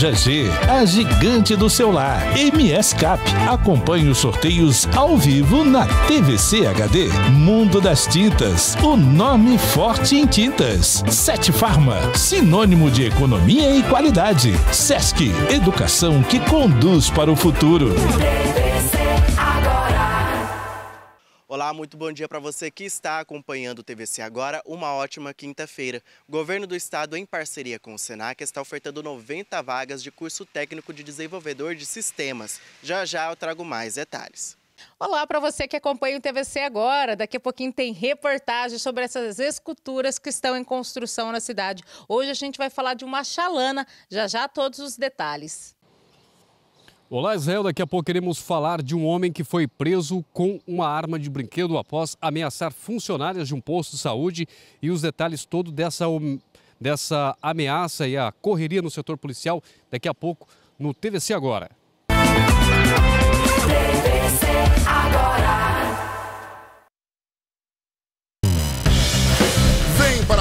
Loja G, a gigante do celular. MS Cap. Acompanhe os sorteios ao vivo na TVC HD. Mundo das Tintas, o nome forte em tintas. Sete Farma, sinônimo de economia e qualidade. Sesc, educação que conduz para o futuro. Olá, muito bom dia para você que está acompanhando o TVC Agora. Uma ótima quinta-feira. O governo do estado, em parceria com o Senac, está ofertando 90 vagas de curso técnico de desenvolvedor de sistemas. Já já eu trago mais detalhes. Olá para você que acompanha o TVC agora. Daqui a pouquinho tem reportagem sobre essas esculturas que estão em construção na cidade. Hoje a gente vai falar de uma chalana. Já já todos os detalhes. Olá, Israel. Daqui a pouco queremos falar de um homem que foi preso com uma arma de brinquedo após ameaçar funcionárias de um posto de saúde e os detalhes todos dessa, dessa ameaça e a correria no setor policial daqui a pouco no TVC Agora.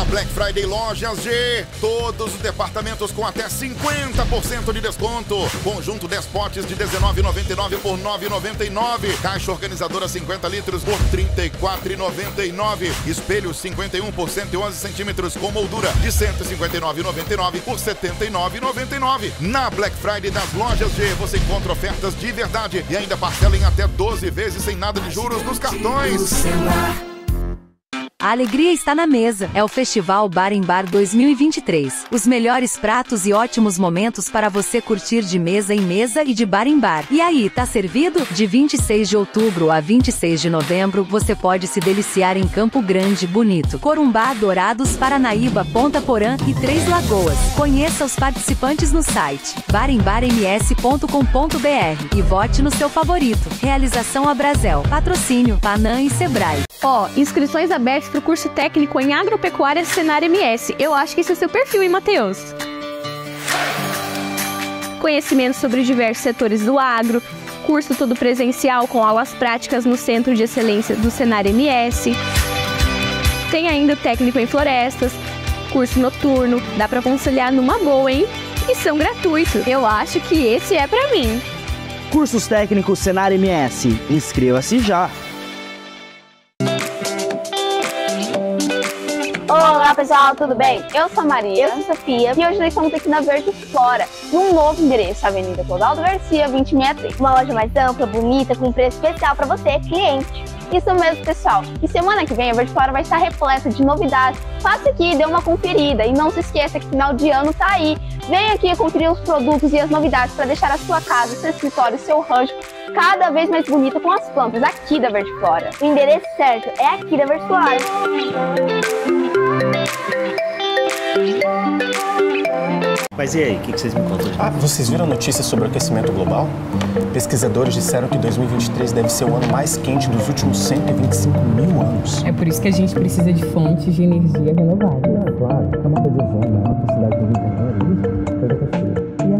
Black Friday Lojas G. Todos os departamentos com até 50% de desconto. Conjunto 10 potes de R$19,99 por R$9,99. Caixa organizadora 50 litros por R$34,99. Espelho 51 por 111 centímetros com moldura de R$159,99 por R$79,99. Na Black Friday das Lojas G você encontra ofertas de verdade e ainda parcela em até 12 vezes sem nada de juros nos cartões. A alegria está na mesa. É o Festival Bar em Bar 2023. Os melhores pratos e ótimos momentos para você curtir de mesa em mesa e de bar em bar. E aí, tá servido? De 26 de outubro a 26 de novembro, você pode se deliciar em Campo Grande, Bonito, Corumbá, Dourados, Paranaíba, Ponta Porã e Três Lagoas. Conheça os participantes no site barembarms.com.br e vote no seu favorito. Realização Abrazel. Patrocínio Panam e Sebrae. Ó, oh, inscrições abertas para o curso técnico em agropecuária Senar MS. Eu acho que esse é o seu perfil, hein, Matheus? Conhecimento sobre diversos setores do agro, curso todo presencial com aulas práticas no Centro de Excelência do Senar MS. Tem ainda o técnico em florestas, curso noturno, dá para conciliar numa boa, hein? E são gratuitos. Eu acho que esse é para mim. Cursos técnicos Senar MS. Inscreva-se já. Olá pessoal, tudo bem? Eu sou a Maria, eu sou a Sofia e hoje nós estamos aqui na Verde Flora, num novo endereço, Avenida Clodoaldo Garcia, 2063. Uma loja mais ampla, bonita, com preço especial para você, cliente. Isso mesmo, pessoal. E semana que vem a Verde Flora vai estar repleta de novidades. Faça aqui, dê uma conferida e não se esqueça que final de ano tá aí. Vem aqui conferir os produtos e as novidades para deixar a sua casa, seu escritório, seu rancho cada vez mais bonito com as plantas aqui da Verde Flora. O endereço certo é aqui da Verde Flora. Mas e aí, o que, que vocês me contam? Ah, vocês viram notícias sobre o aquecimento global? Pesquisadores disseram que 2023 deve ser o ano mais quente dos últimos 125 mil anos. É por isso que a gente precisa de fontes de energia renováveis. É, claro, é uma coisa do Rio de Janeiro,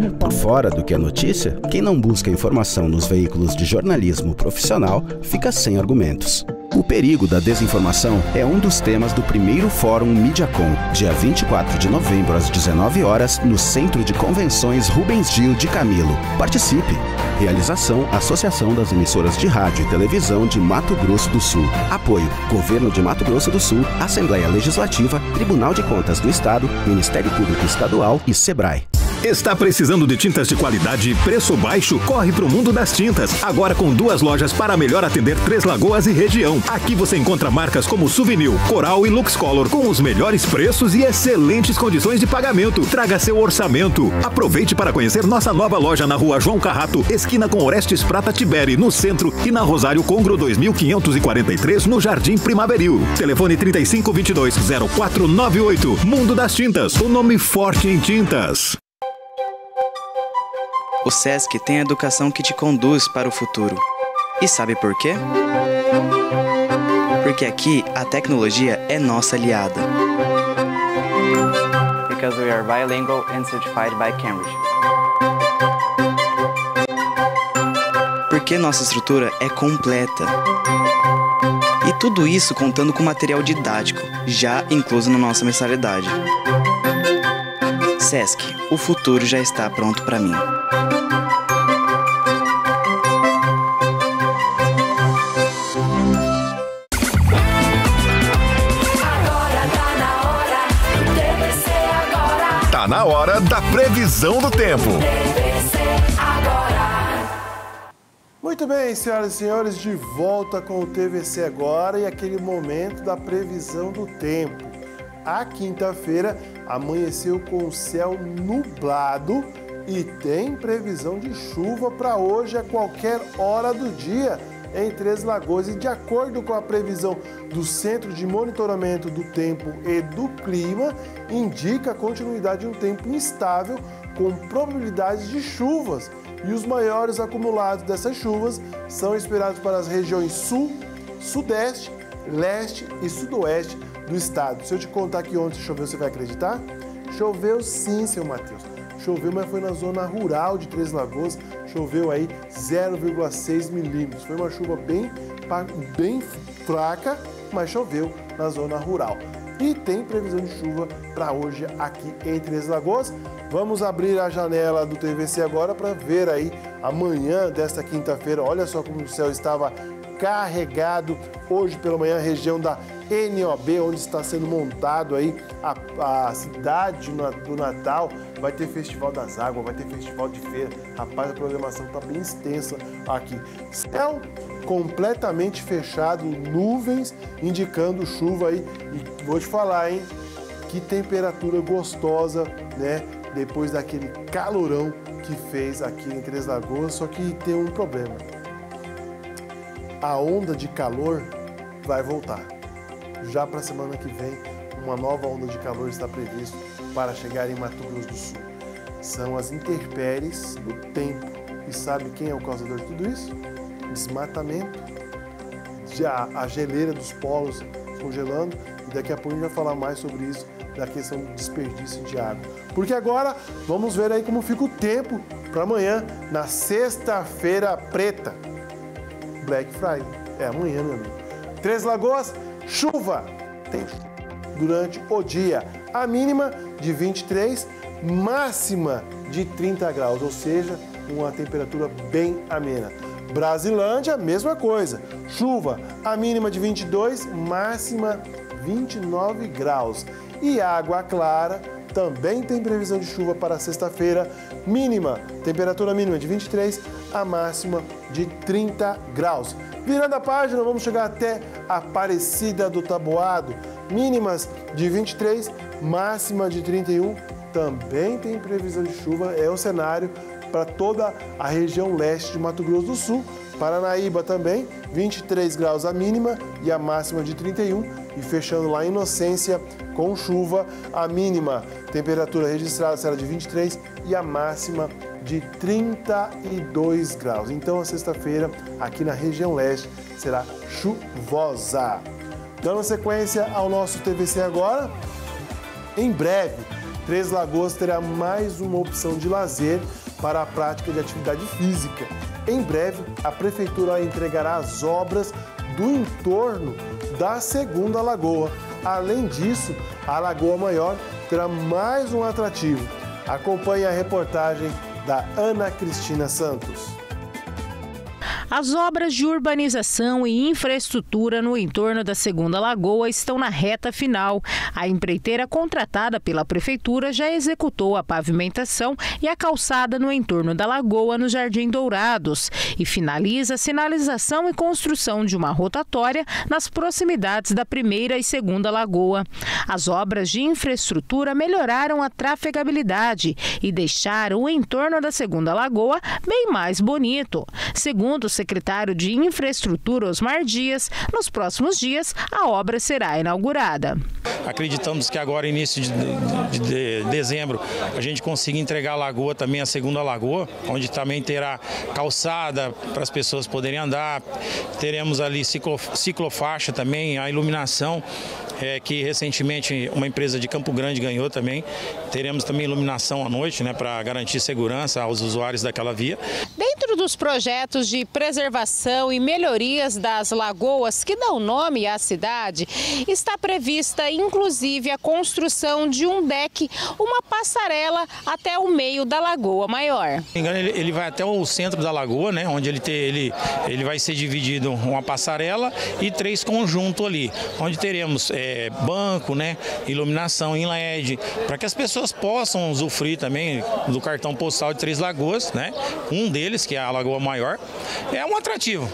isso, Por fora do que é notícia, quem não busca informação nos veículos de jornalismo profissional fica sem argumentos. O perigo da desinformação é um dos temas do primeiro Fórum Mediacom, dia 24 de novembro às 19 horas, no Centro de Convenções Rubens Gil de Camilo. Participe! Realização Associação das Emissoras de Rádio e Televisão de Mato Grosso do Sul. Apoio Governo de Mato Grosso do Sul, Assembleia Legislativa, Tribunal de Contas do Estado, Ministério Público Estadual e Sebrae. Está precisando de tintas de qualidade e preço baixo? Corre para o mundo das tintas. Agora com duas lojas para melhor atender Três Lagoas e região. Aqui você encontra marcas como Souvenir, Coral e Luxcolor com os melhores preços e excelentes condições de pagamento. Traga seu orçamento. Aproveite para conhecer nossa nova loja na rua João Carrato, esquina com Orestes Prata Tiberi, no centro, e na Rosário Congro 2543, no Jardim Primaveril. Telefone 3522 0498. Mundo das Tintas, o nome forte em tintas. O SESC tem a educação que te conduz para o futuro. E sabe por quê? Porque aqui a tecnologia é nossa aliada. Because we are bilingual and certified by Cambridge. Porque nossa estrutura é completa. E tudo isso contando com material didático, já incluso na nossa mensalidade. Sesc, o futuro já está pronto para mim. Na hora da previsão do tempo. Muito bem, senhoras e senhores, de volta com o TVC agora e aquele momento da previsão do tempo. A quinta-feira amanheceu com céu nublado e tem previsão de chuva para hoje a qualquer hora do dia em Três Lagoas. E de acordo com a previsão do Centro de Monitoramento do Tempo e do Clima, indica a continuidade de um tempo instável com probabilidades de chuvas. E os maiores acumulados dessas chuvas são esperados para as regiões sul, sudeste, leste e sudoeste do estado. Se eu te contar que ontem choveu, você vai acreditar? Choveu sim, seu Matheus. Choveu, mas foi na zona rural de Três Lagoas. Choveu aí 0,6 milímetros. Foi uma chuva bem, bem fraca, mas choveu na zona rural. E tem previsão de chuva para hoje aqui em Três Lagoas. Vamos abrir a janela do TVC agora para ver aí amanhã desta quinta-feira. Olha só como o céu estava carregado hoje pela manhã, região da NOB, onde está sendo montado aí a, a cidade do Natal. Vai ter Festival das Águas, vai ter Festival de Feira. Rapaz, a programação está bem extensa aqui. Céu completamente fechado, nuvens indicando chuva aí. E vou te falar, hein? Que temperatura gostosa, né? Depois daquele calorão que fez aqui em Três Lagoas, só que tem um problema. A onda de calor vai voltar já para a semana que vem, uma nova onda de calor está prevista para chegar em Mato Grosso do Sul. São as intempéries do tempo. E sabe quem é o causador de tudo isso? Desmatamento, já a geleira dos polos congelando, e daqui a pouco a gente vai falar mais sobre isso, da questão do desperdício de água. Porque agora vamos ver aí como fica o tempo para amanhã, na sexta-feira preta. Black Friday. É amanhã, meu amigo. Três Lagoas, Chuva tem durante o dia. A mínima de 23, máxima de 30 graus, ou seja, uma temperatura bem amena. Brasilândia, mesma coisa. Chuva, a mínima de 22, máxima 29 graus. E Água Clara também tem previsão de chuva para sexta-feira, mínima, temperatura mínima de 23, a máxima de 30 graus. Virando a página, vamos chegar até Aparecida do Taboado. Mínimas de 23, máxima de 31. Também tem previsão de chuva, é o cenário para toda a região leste de Mato Grosso do Sul. Paranaíba também, 23 graus a mínima e a máxima de 31. E fechando lá Inocência com chuva, a mínima temperatura registrada será de 23 e a máxima de 32 graus. Então, a sexta-feira, aqui na região leste, será chuvosa. Dando sequência ao nosso TVC agora, em breve, Três Lagoas terá mais uma opção de lazer para a prática de atividade física. Em breve, a Prefeitura entregará as obras do entorno da Segunda Lagoa. Além disso, a Lagoa Maior terá mais um atrativo. Acompanhe a reportagem da Ana Cristina Santos. As obras de urbanização e infraestrutura no entorno da Segunda Lagoa estão na reta final. A empreiteira contratada pela Prefeitura já executou a pavimentação e a calçada no entorno da lagoa no Jardim Dourados e finaliza a sinalização e construção de uma rotatória nas proximidades da primeira e segunda lagoa. As obras de infraestrutura melhoraram a trafegabilidade e deixaram o entorno da Segunda Lagoa bem mais bonito. Segundo o secretário de Infraestrutura, Osmar Dias, nos próximos dias a obra será inaugurada. Acreditamos que agora, início de, de, de dezembro, a gente consiga entregar a lagoa também, a segunda lagoa, onde também terá calçada para as pessoas poderem andar. Teremos ali ciclo, ciclofaixa também, a iluminação é, que recentemente uma empresa de Campo Grande ganhou também. Teremos também iluminação à noite, né, para garantir segurança aos usuários daquela via. Dentro dos projetos de preservação e melhorias das lagoas que dão nome à cidade, está prevista inclusive a construção de um deck, uma passarela até o meio da Lagoa Maior. Ele vai até o centro da lagoa, né, onde ele, ele, ele vai ser dividido uma passarela e três conjuntos ali, onde teremos é, banco, né, iluminação em LED, para que as pessoas possam usufruir também do cartão postal de Três Lagoas, né, um deles, que é a Lagoa Maior, um atrativo.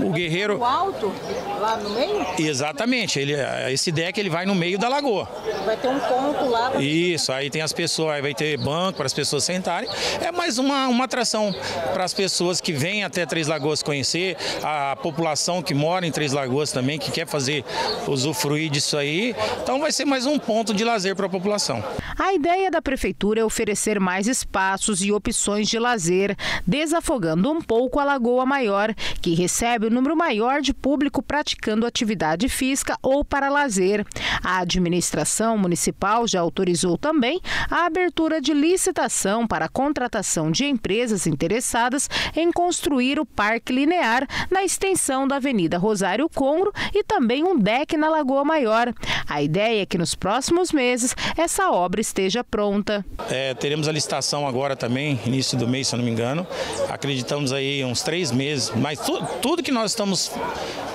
O guerreiro. O alto, lá no meio? Exatamente. Ele, esse deck ele vai no meio da lagoa. Vai ter um ponto lá. Isso, aí tem as pessoas, aí vai ter banco para as pessoas sentarem. É mais uma, uma atração para as pessoas que vêm até Três Lagoas conhecer, a população que mora em Três Lagoas também, que quer fazer usufruir disso aí. Então vai ser mais um ponto de lazer para a população. A ideia da prefeitura é oferecer mais espaços e opções de lazer, desafogando um pouco a Lagoa Maior, que recebe o número maior de público praticando atividade física ou para lazer. A administração municipal já autorizou também a abertura de licitação para a contratação de empresas interessadas em construir o Parque Linear na extensão da Avenida Rosário Congro e também um deck na Lagoa Maior. A ideia é que nos próximos meses essa obra esteja pronta. É, teremos a licitação agora também, início do mês, se eu não me engano. Acreditamos aí uns três meses, mas tu, tudo que nós estamos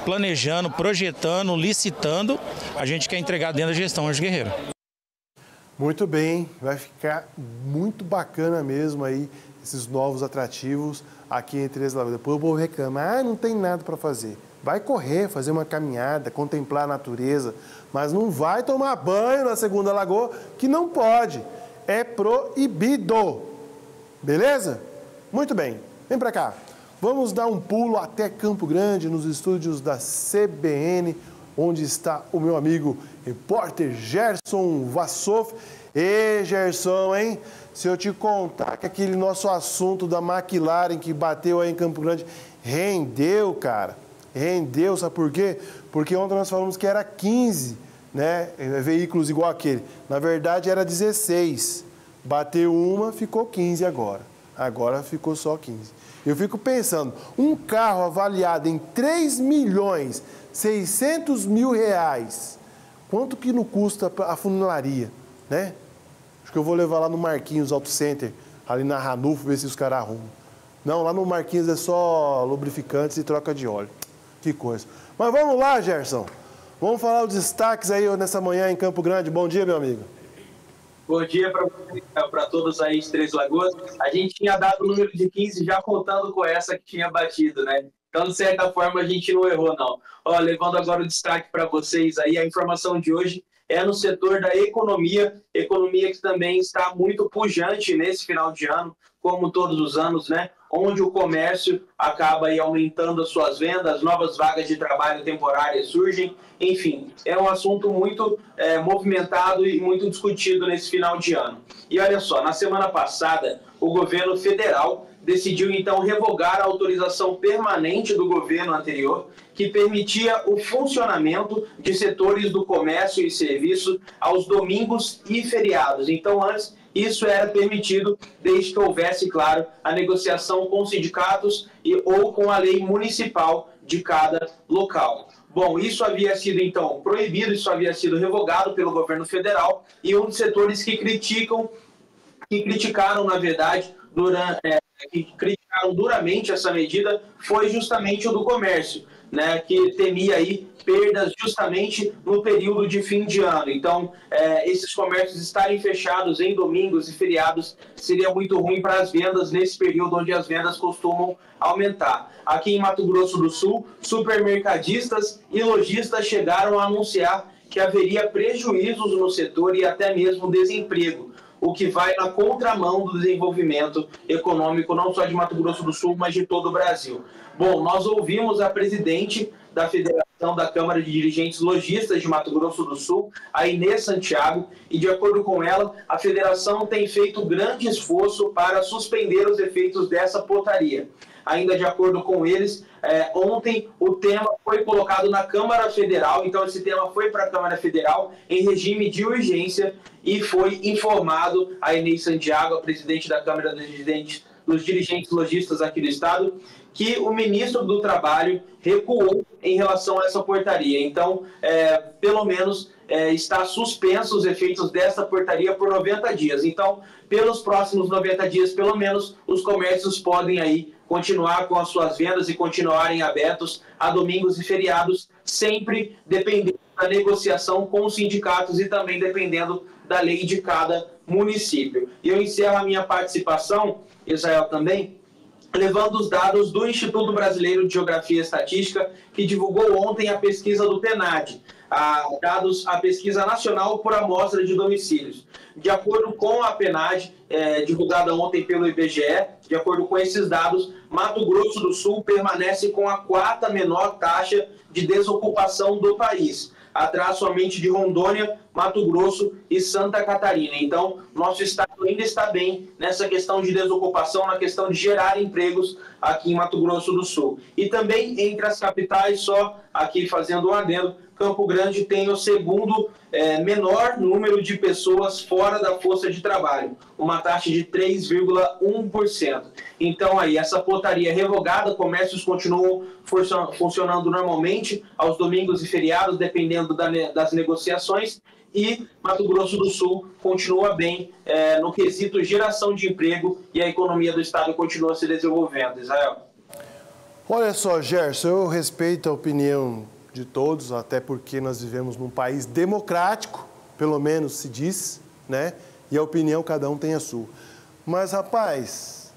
planejando, projetando, licitando, a gente quer entregar dentro da gestão Anjo Guerreiro. Muito bem, vai ficar muito bacana mesmo aí esses novos atrativos aqui em Três Lagoas. Depois o povo reclama, ah, não tem nada para fazer. Vai correr, fazer uma caminhada, contemplar a natureza, mas não vai tomar banho na segunda lagoa, que não pode. É proibido. Beleza? Muito bem. Vem para cá. Vamos dar um pulo até Campo Grande, nos estúdios da CBN, onde está o meu amigo repórter Gerson Vassoff. Ê, Gerson, hein? Se eu te contar que aquele nosso assunto da McLaren que bateu aí em Campo Grande rendeu, cara. Rendeu, sabe por quê? Porque ontem nós falamos que era 15, né? Veículos igual aquele. Na verdade era 16. Bateu uma, ficou 15 agora. Agora ficou só 15. Eu fico pensando, um carro avaliado em 3 milhões 600 mil reais, quanto que não custa a funilaria, né? Acho que eu vou levar lá no Marquinhos Auto Center, ali na Ranulfo, ver se os caras arrumam. Não, lá no Marquinhos é só lubrificantes e troca de óleo. Que coisa. Mas vamos lá, Gerson. Vamos falar os destaques aí nessa manhã em Campo Grande. Bom dia, meu amigo. Bom dia para todos aí de Três Lagoas. A gente tinha dado o número de 15 já contando com essa que tinha batido, né? Então, de certa forma, a gente não errou, não. Ó, levando agora o destaque para vocês aí, a informação de hoje é no setor da economia, economia que também está muito pujante nesse final de ano, como todos os anos, né? Onde o comércio acaba aí aumentando as suas vendas, novas vagas de trabalho temporárias surgem, enfim, é um assunto muito é, movimentado e muito discutido nesse final de ano. E olha só, na semana passada, o governo federal decidiu então revogar a autorização permanente do governo anterior, que permitia o funcionamento de setores do comércio e serviço aos domingos e feriados. Então, antes, isso era permitido desde que houvesse, claro, a negociação com sindicatos e, ou com a lei municipal de cada local. Bom, isso havia sido então proibido, isso havia sido revogado pelo governo federal e um dos setores que criticam, que criticaram, na verdade, durante, é, que criticaram duramente essa medida foi justamente o do comércio, né, que temia aí perdas justamente no período de fim de ano. Então, é, esses comércios estarem fechados em domingos e feriados seria muito ruim para as vendas nesse período onde as vendas costumam aumentar. Aqui em Mato Grosso do Sul, supermercadistas e lojistas chegaram a anunciar que haveria prejuízos no setor e até mesmo desemprego o que vai na contramão do desenvolvimento econômico, não só de Mato Grosso do Sul, mas de todo o Brasil. Bom, nós ouvimos a presidente da Federação da Câmara de Dirigentes Logistas de Mato Grosso do Sul, a Inês Santiago, e de acordo com ela, a federação tem feito grande esforço para suspender os efeitos dessa portaria. Ainda de acordo com eles, é, ontem o tema foi colocado na Câmara Federal, então esse tema foi para a Câmara Federal em regime de urgência e foi informado a Inês Santiago, a presidente da Câmara dos Dirigentes dos dirigentes lojistas aqui do Estado, que o ministro do Trabalho recuou em relação a essa portaria. Então, é, pelo menos é, está suspenso os efeitos dessa portaria por 90 dias. Então, pelos próximos 90 dias, pelo menos, os comércios podem aí continuar com as suas vendas e continuarem abertos a domingos e feriados, sempre dependendo da negociação com os sindicatos e também dependendo da lei de cada município. E eu encerro a minha participação, Israel também, levando os dados do Instituto Brasileiro de Geografia e Estatística, que divulgou ontem a pesquisa do PENAD, a, dados a pesquisa nacional por amostra de domicílios. De acordo com a PENAD, é, divulgada ontem pelo IBGE, de acordo com esses dados, Mato Grosso do Sul permanece com a quarta menor taxa de desocupação do país atrás somente de Rondônia, Mato Grosso e Santa Catarina. Então, nosso estado ainda está bem nessa questão de desocupação, na questão de gerar empregos aqui em Mato Grosso do Sul. E também entre as capitais, só aqui fazendo um adendo, Campo Grande tem o segundo é, menor número de pessoas fora da força de trabalho, uma taxa de 3,1%. Então, aí, essa portaria revogada, comércios continuam funcionando normalmente aos domingos e feriados, dependendo da, das negociações, e Mato Grosso do Sul continua bem é, no quesito geração de emprego e a economia do estado continua se desenvolvendo. Israel. Olha só, Gerson, eu respeito a opinião de todos, até porque nós vivemos num país democrático, pelo menos se diz, né? E a opinião cada um tem a sua. Mas, rapaz,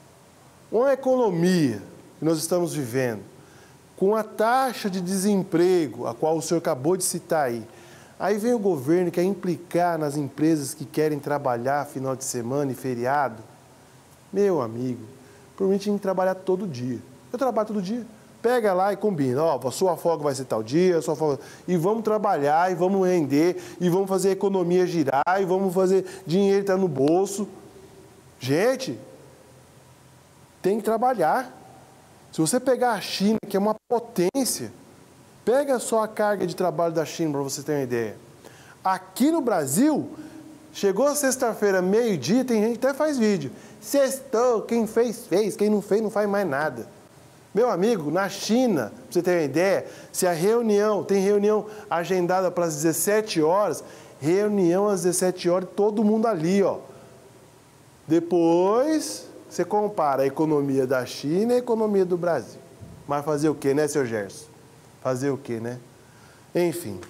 uma economia que nós estamos vivendo, com a taxa de desemprego, a qual o senhor acabou de citar aí, aí vem o governo que quer implicar nas empresas que querem trabalhar final de semana e feriado. Meu amigo, provavelmente tem que trabalhar todo dia. Eu trabalho todo dia. Pega lá e combina, ó, a sua folga vai ser tal dia, sua folga... E vamos trabalhar, e vamos render, e vamos fazer a economia girar, e vamos fazer dinheiro estar no bolso. Gente, tem que trabalhar. Se você pegar a China, que é uma potência, pega só a carga de trabalho da China para você ter uma ideia. Aqui no Brasil, chegou sexta-feira, meio-dia, tem gente que até faz vídeo. Sextou, quem fez, fez, quem não fez, não faz mais nada. Meu amigo, na China, para você ter uma ideia, se a reunião, tem reunião agendada para as 17 horas, reunião às 17 horas, todo mundo ali, ó. Depois, você compara a economia da China e a economia do Brasil. Mas fazer o quê, né, seu Gerson? Fazer o quê, né? Enfim,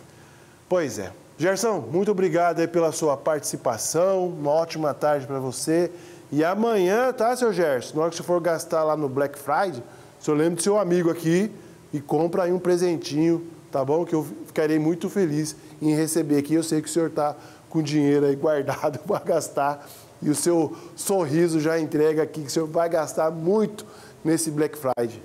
pois é. Gerson, muito obrigado aí pela sua participação, uma ótima tarde para você. E amanhã, tá, seu Gerson? Na hora que você for gastar lá no Black Friday, o senhor lembra do seu amigo aqui e compra aí um presentinho, tá bom? Que eu ficarei muito feliz em receber aqui. Eu sei que o senhor está com dinheiro aí guardado para gastar e o seu sorriso já entrega aqui que o senhor vai gastar muito nesse Black Friday.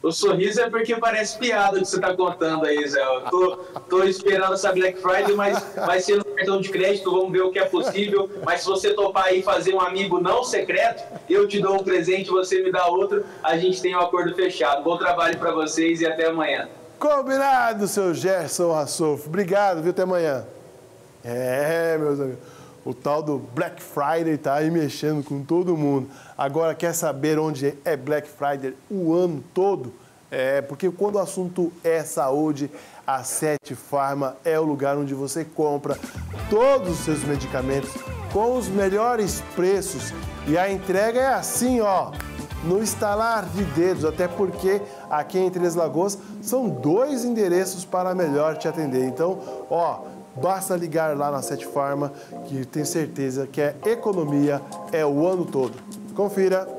O sorriso é porque parece piada que você está contando aí, Zé. Eu tô, tô esperando essa Black Friday, mas vai ser no cartão de crédito, vamos ver o que é possível. Mas se você topar aí fazer um amigo não secreto, eu te dou um presente, você me dá outro, a gente tem um acordo fechado. Bom trabalho para vocês e até amanhã. Combinado, seu Gerson Rassolfo. Obrigado, viu? Até amanhã. É, meus amigos. O tal do Black Friday tá aí mexendo com todo mundo. Agora, quer saber onde é Black Friday o ano todo? É, porque quando o assunto é saúde, a Sete Farma é o lugar onde você compra todos os seus medicamentos com os melhores preços. E a entrega é assim, ó, no estalar de dedos, até porque aqui em Três Lagoas são dois endereços para melhor te atender. Então, ó, Basta ligar lá na Sete Farma, que tem certeza que a economia é o ano todo. Confira.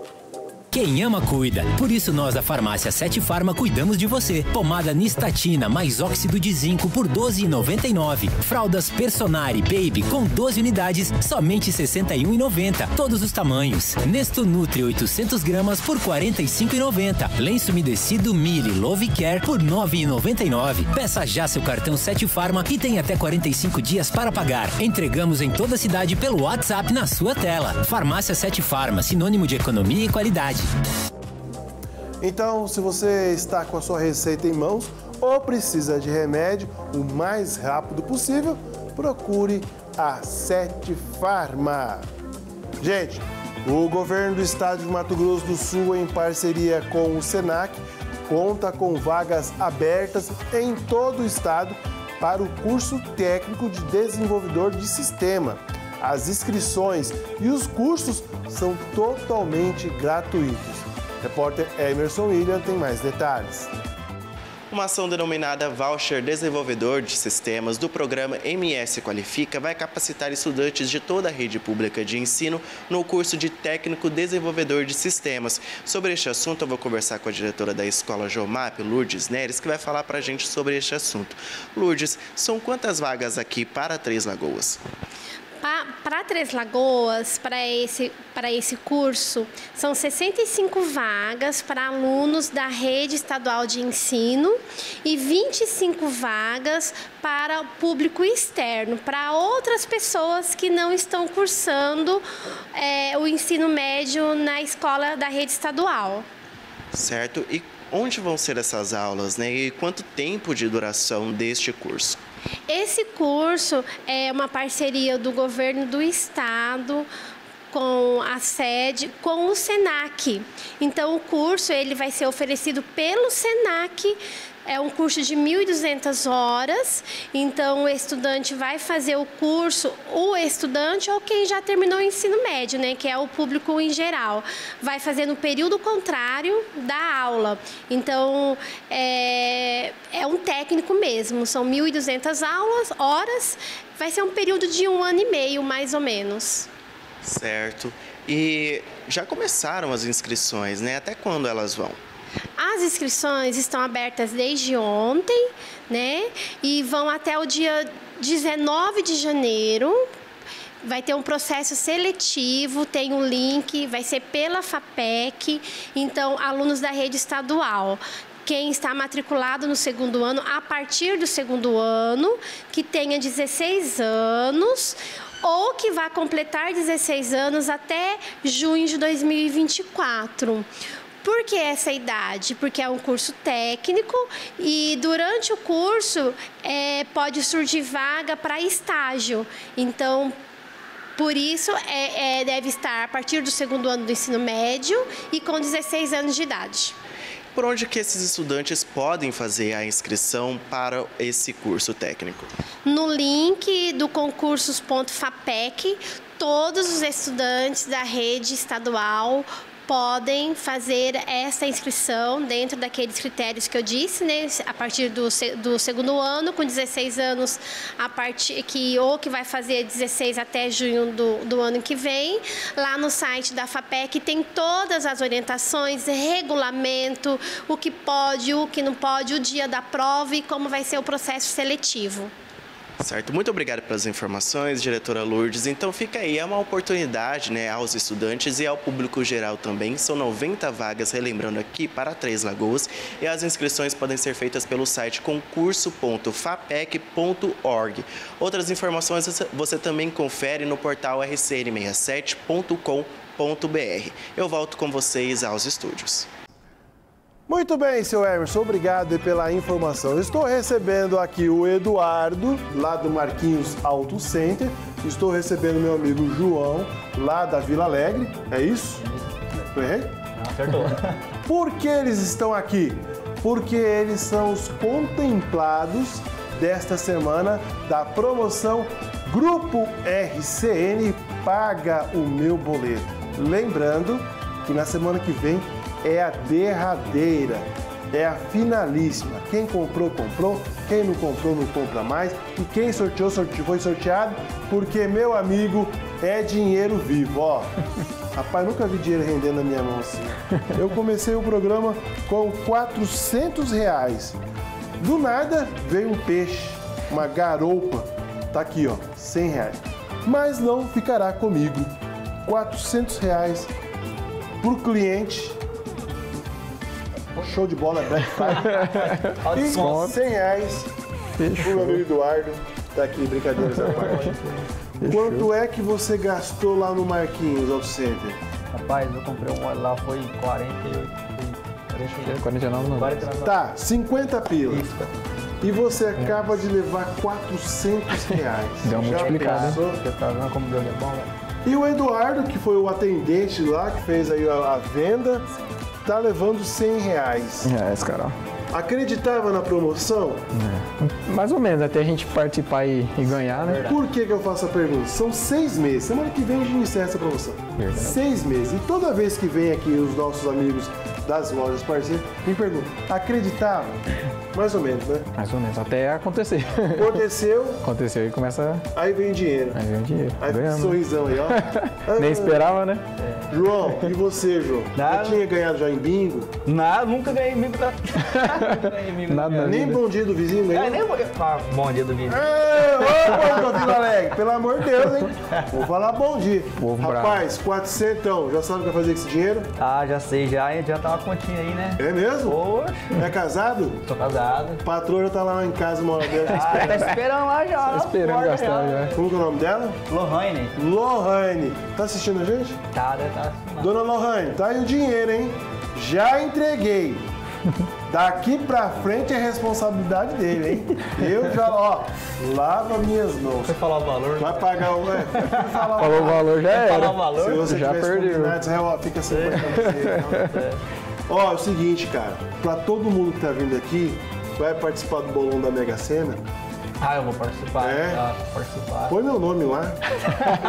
Quem ama, cuida. Por isso, nós da Farmácia Sete Farma cuidamos de você. Pomada Nistatina mais óxido de zinco por 12,99. Fraldas Personari Baby com 12 unidades, somente 61,90. Todos os tamanhos. Nesto Nutri 800 gramas por 45,90. Lenço umedecido Mili Love Care por 9,99. Peça já seu cartão Sete Farma e tem até 45 dias para pagar. Entregamos em toda a cidade pelo WhatsApp na sua tela. Farmácia Sete Farma, sinônimo de economia e qualidade. Então, se você está com a sua receita em mãos ou precisa de remédio o mais rápido possível, procure a Sete Farma. Gente, O governo do estado de Mato Grosso do Sul, em parceria com o SENAC, conta com vagas abertas em todo o estado para o curso técnico de desenvolvedor de sistema. As inscrições e os cursos são totalmente gratuitos. Repórter Emerson William tem mais detalhes. Uma ação denominada Voucher Desenvolvedor de Sistemas do programa MS Qualifica vai capacitar estudantes de toda a rede pública de ensino no curso de Técnico Desenvolvedor de Sistemas. Sobre este assunto, eu vou conversar com a diretora da escola Jomap, Lourdes Neres, que vai falar para a gente sobre este assunto. Lourdes, são quantas vagas aqui para Três Lagoas? Para Três Lagoas, para esse, esse curso, são 65 vagas para alunos da rede estadual de ensino e 25 vagas para público externo, para outras pessoas que não estão cursando é, o ensino médio na escola da rede estadual. Certo. E onde vão ser essas aulas, né? E quanto tempo de duração deste curso? Esse curso é uma parceria do governo do estado com a sede com o Senac. Então o curso ele vai ser oferecido pelo Senac é um curso de 1.200 horas, então o estudante vai fazer o curso, o estudante ou quem já terminou o ensino médio, né, que é o público em geral, vai fazer no período contrário da aula. Então, é, é um técnico mesmo, são 1.200 aulas, horas, vai ser um período de um ano e meio, mais ou menos. Certo. E já começaram as inscrições, né? Até quando elas vão? As inscrições estão abertas desde ontem, né? E vão até o dia 19 de janeiro. Vai ter um processo seletivo, tem um link, vai ser pela FAPEC, então alunos da rede estadual quem está matriculado no segundo ano, a partir do segundo ano, que tenha 16 anos ou que vá completar 16 anos até junho de 2024. Por que essa idade? Porque é um curso técnico e durante o curso é, pode surgir vaga para estágio. Então, por isso, é, é, deve estar a partir do segundo ano do ensino médio e com 16 anos de idade. Por onde que esses estudantes podem fazer a inscrição para esse curso técnico? No link do concursos.fapec, todos os estudantes da rede estadual podem fazer essa inscrição dentro daqueles critérios que eu disse, né? A partir do, do segundo ano, com 16 anos, a que ou que vai fazer 16 até junho do, do ano que vem. Lá no site da FAPEC tem todas as orientações, regulamento, o que pode, o que não pode, o dia da prova e como vai ser o processo seletivo. Certo, muito obrigado pelas informações, diretora Lourdes. Então fica aí, é uma oportunidade né, aos estudantes e ao público geral também. São 90 vagas, relembrando aqui, para Três Lagoas. E as inscrições podem ser feitas pelo site concurso.fapec.org. Outras informações você também confere no portal rcn67.com.br. Eu volto com vocês aos estúdios. Muito bem, seu Emerson, obrigado pela informação. Estou recebendo aqui o Eduardo, lá do Marquinhos Auto Center. Estou recebendo meu amigo João, lá da Vila Alegre. É isso? Foi errei? Acertou. Por que eles estão aqui? Porque eles são os contemplados desta semana da promoção Grupo RCN Paga o Meu Boleto. Lembrando que na semana que vem é a derradeira, é a finalíssima. Quem comprou, comprou, quem não comprou, não compra mais. E quem sorteou, sorteou foi sorteado, porque, meu amigo, é dinheiro vivo, ó. Rapaz, nunca vi dinheiro rendendo na minha mão assim. Eu comecei o programa com 400 reais. Do nada veio um peixe, uma garoupa. Tá aqui, ó, 100 reais. Mas não ficará comigo. 400 reais por cliente Show de bola, Black Friday. e 100 reais pro meu amigo Eduardo. Tá aqui, brincadeiras à parte. Quanto é que você gastou lá no Marquinhos Auto Center? Rapaz, eu comprei um óleo lá, foi 48. 49 não. 49 Tá, 50 pila. Isso, E você acaba de levar 400 reais. Deu uma multiplicada. Você tá vendo como deu de bom, velho? E o Eduardo, que foi o atendente lá, que fez aí a, a venda, tá levando 100 reais. É, esse cara. Acreditava na promoção? É. Mais ou menos, até a gente participar e, e ganhar, né? Por que, que eu faço a pergunta? São seis meses. Semana que vem a gente encerra essa promoção. Verdade. Seis meses. E toda vez que vem aqui os nossos amigos das lojas parceiras, me perguntam, acreditava? Mais ou menos, né? Mais ou menos, até acontecer. Aconteceu. Aconteceu e começa. Aí vem dinheiro. Aí vem dinheiro. Aí fica Ganhamos. sorrisão aí, ó. Nem esperava, né? João, e você, João? Já tinha ganhado já em bingo? Nada, nunca ganhei bingo. Pra... Nada na Nem vida. bom dia do vizinho ganhou? É, nem bom, ah, bom dia do vizinho. É, ô, da Vila Alegre, pelo amor de Deus, hein? Vou falar bom dia. Povo Rapaz, 400, então, já sabe o que vai fazer com esse dinheiro? Ah, já sei, já, já tá uma continha aí, né? É mesmo? Poxa. É casado? Tô casado. Patroa já tá lá em casa uma hora dela. Ah, tá esperando lá já. Tá esperando gastar já. Como que é o nome dela? Lohane. Lohane. Tá assistindo a gente? Tá, deve tá assistindo. Dona Lohane, tá aí o dinheiro, hein? Já entreguei. Daqui pra frente é responsabilidade dele, hein? Eu já, ó, lava minhas mãos. Você falar o valor? Vai pagar o. É, falar Falou o valor, já era. falar o valor? Se você Já tivesse perdeu. combinado, você, ó, fica sem Ó, é o seguinte, cara. Pra todo mundo que tá vindo aqui, vai participar do bolão da Mega Sena. Ah, eu vou participar. É? Vou participar. Põe meu nome lá.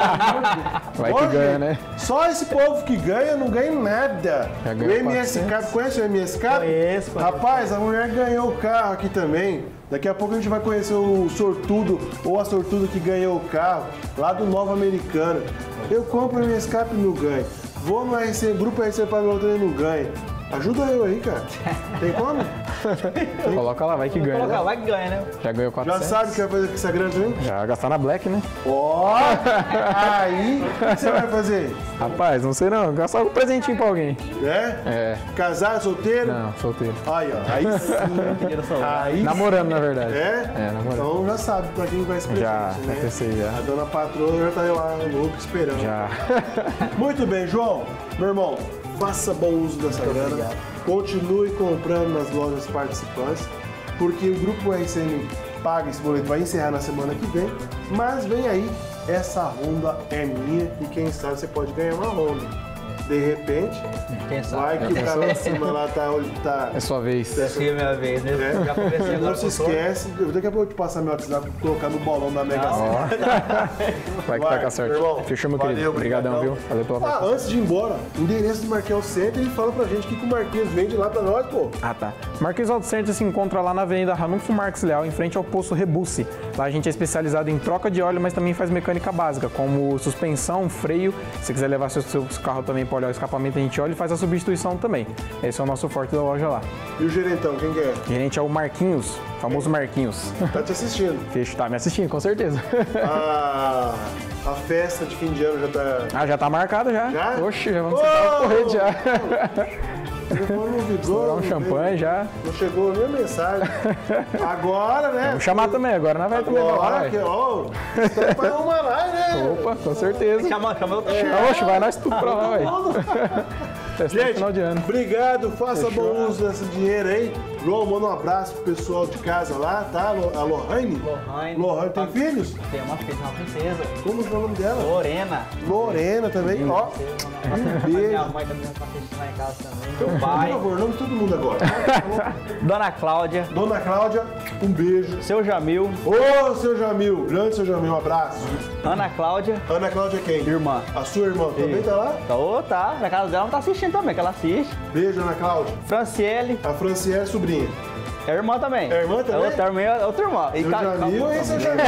Vai que ganha, né? Só esse povo que ganha não ganha nada. O ganhou MSK, 400. conhece o MSK? Conheço, conheço. Rapaz, a mulher ganhou o carro aqui também. Daqui a pouco a gente vai conhecer o sortudo ou a sortuda que ganhou o carro lá do Nova Americana. Eu compro o MSK e não ganho. Vou no RC, grupo RC para meu e não ganho. Ajuda eu aí, cara. Tem como? Coloca lá, vai que ganha. Colocar, né? vai que ganha, né? Já ganhou Já 400. sabe o que vai fazer com essa grana também? Já gastar na Black, né? Ó! aí, o que você vai fazer? Rapaz, não sei não. Gastar um presentinho pra alguém. É? É. Casar, solteiro? Não, solteiro. Aí, ó. Aí sim. aí Namorando, na verdade. É? É, namorando. Então já sabe pra quem vai se presente, Já, né? vai ser já. A dona patroa já tá lá no lucro esperando. Já. Muito bem, João. Meu irmão, faça bom uso dessa grana. Continue comprando nas lojas participantes, porque o Grupo RCN paga esse boleto, vai encerrar na semana que vem, mas vem aí, essa Honda é minha e quem sabe você pode ganhar uma Honda. De repente, Quem sabe? vai que Já tá pensou? lá em cima lá, tá, tá É sua vez. É a minha vez, né? É. Já Não se o esquece, eu- daqui a pouco eu te passar meu WhatsApp colocar no bolão da Mega. Sena. Vai que Vai, tá com a sorte. irmão. Fechou, meu Valeu, querido. Obrigadão, viu? Valeu pela Ah, antes de ir embora, endereço do Marquinhos Center e fala pra gente o que, que o Marquinhos vende lá pra nós, pô. Ah, tá. Marquinhos Auto Center se encontra lá na Avenida Ranulfo Marques Leal, em frente ao posto Rebusse. Lá a gente é especializado em troca de óleo, mas também faz mecânica básica, como suspensão, freio. Se quiser levar seu, seu carro também para olhar o escapamento, a gente olha e faz a substituição também. Esse é o nosso forte da loja lá. E o gerentão, quem que é? O gerente é o Marquinhos, famoso Marquinhos. Tá te assistindo. Fecho, tá me assistindo, com certeza. A, a festa de fim de ano já tá. Ah, já tá marcado já. Já? Oxe, já vamos no corrente já. Telefone não. Estourar um não champanhe já. Não chegou nem a mensagem. Agora, né? Vamos chamar também, agora não vai também Agora que, ó, tá pra uma lá, né? Opa, com certeza. Chama, chama outro. Oxe, vai nós tudo pra lá, velho. Testar no Gente, final de ano. obrigado, faça Fechou. bom uso desse dinheiro aí. João, manda um abraço pro pessoal de casa lá, tá? A Lohane? Lohane. Lohane tem filhos? Tem uma filha, uma princesa. Como é o nome dela? Lorena. Lorena também, ó. Um beijo. Minha mãe também tá assistindo lá em casa também. Meu Por pai. favor, nome de todo mundo agora. Dona Cláudia. Dona Cláudia, um beijo. Seu Jamil. Ô, seu Jamil, grande seu Jamil, um abraço. Ana Cláudia. Ana Cláudia é quem? Irmã. A sua irmã também tá lá? Tá, ô, tá. Na casa dela não tá assistindo também, que ela assiste. Beijo, Ana Cláudia. Franciele. A Franciele, sobrinha. É irmã também. É irmã também? É outra irmã, é outra irmã. Ca- e seu Jamil.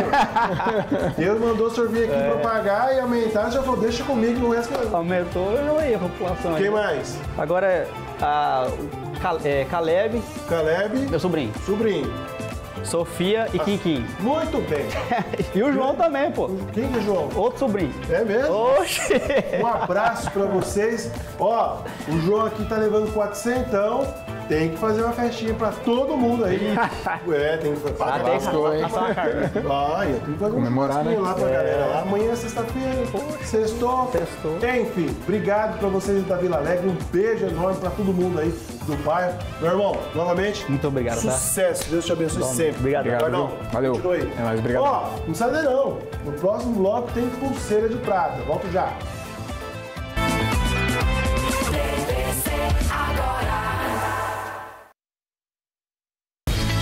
Deus mandou o senhor vir aqui pra pagar e aumentar, já falou, deixa comigo, não resta não. Aumentou eu aí a população. Quem aí. mais? Agora é a, o é, Caleb. Caleb. Meu sobrinho. Sobrinho. Sofia e Quinquim. Muito bem. E o João também, pô. Quem que é João? Outro sobrinho. É mesmo? Oxi! Um abraço pra vocês. Ó, o João aqui tá levando 400. Tem que fazer uma festinha pra todo mundo aí. é, tem que fazer. Ah, tem que Vai, assar a carne. Vai, tem que fazer Comemorar, um né? lá pra É. galera lá. Amanhã é sexta-feira, sextou. Sextou. Enfim, obrigado pra vocês da Vila Alegre. Um beijo enorme pra todo mundo aí do bairro. Meu irmão, novamente. Muito obrigado, tá? Sucesso. Deus te abençoe Bom, sempre. obrigado. Viu? Valeu. continua aí. É nóis, obrigado. Ó, não sai daí não. No próximo bloco tem pulseira de prata. Volto já.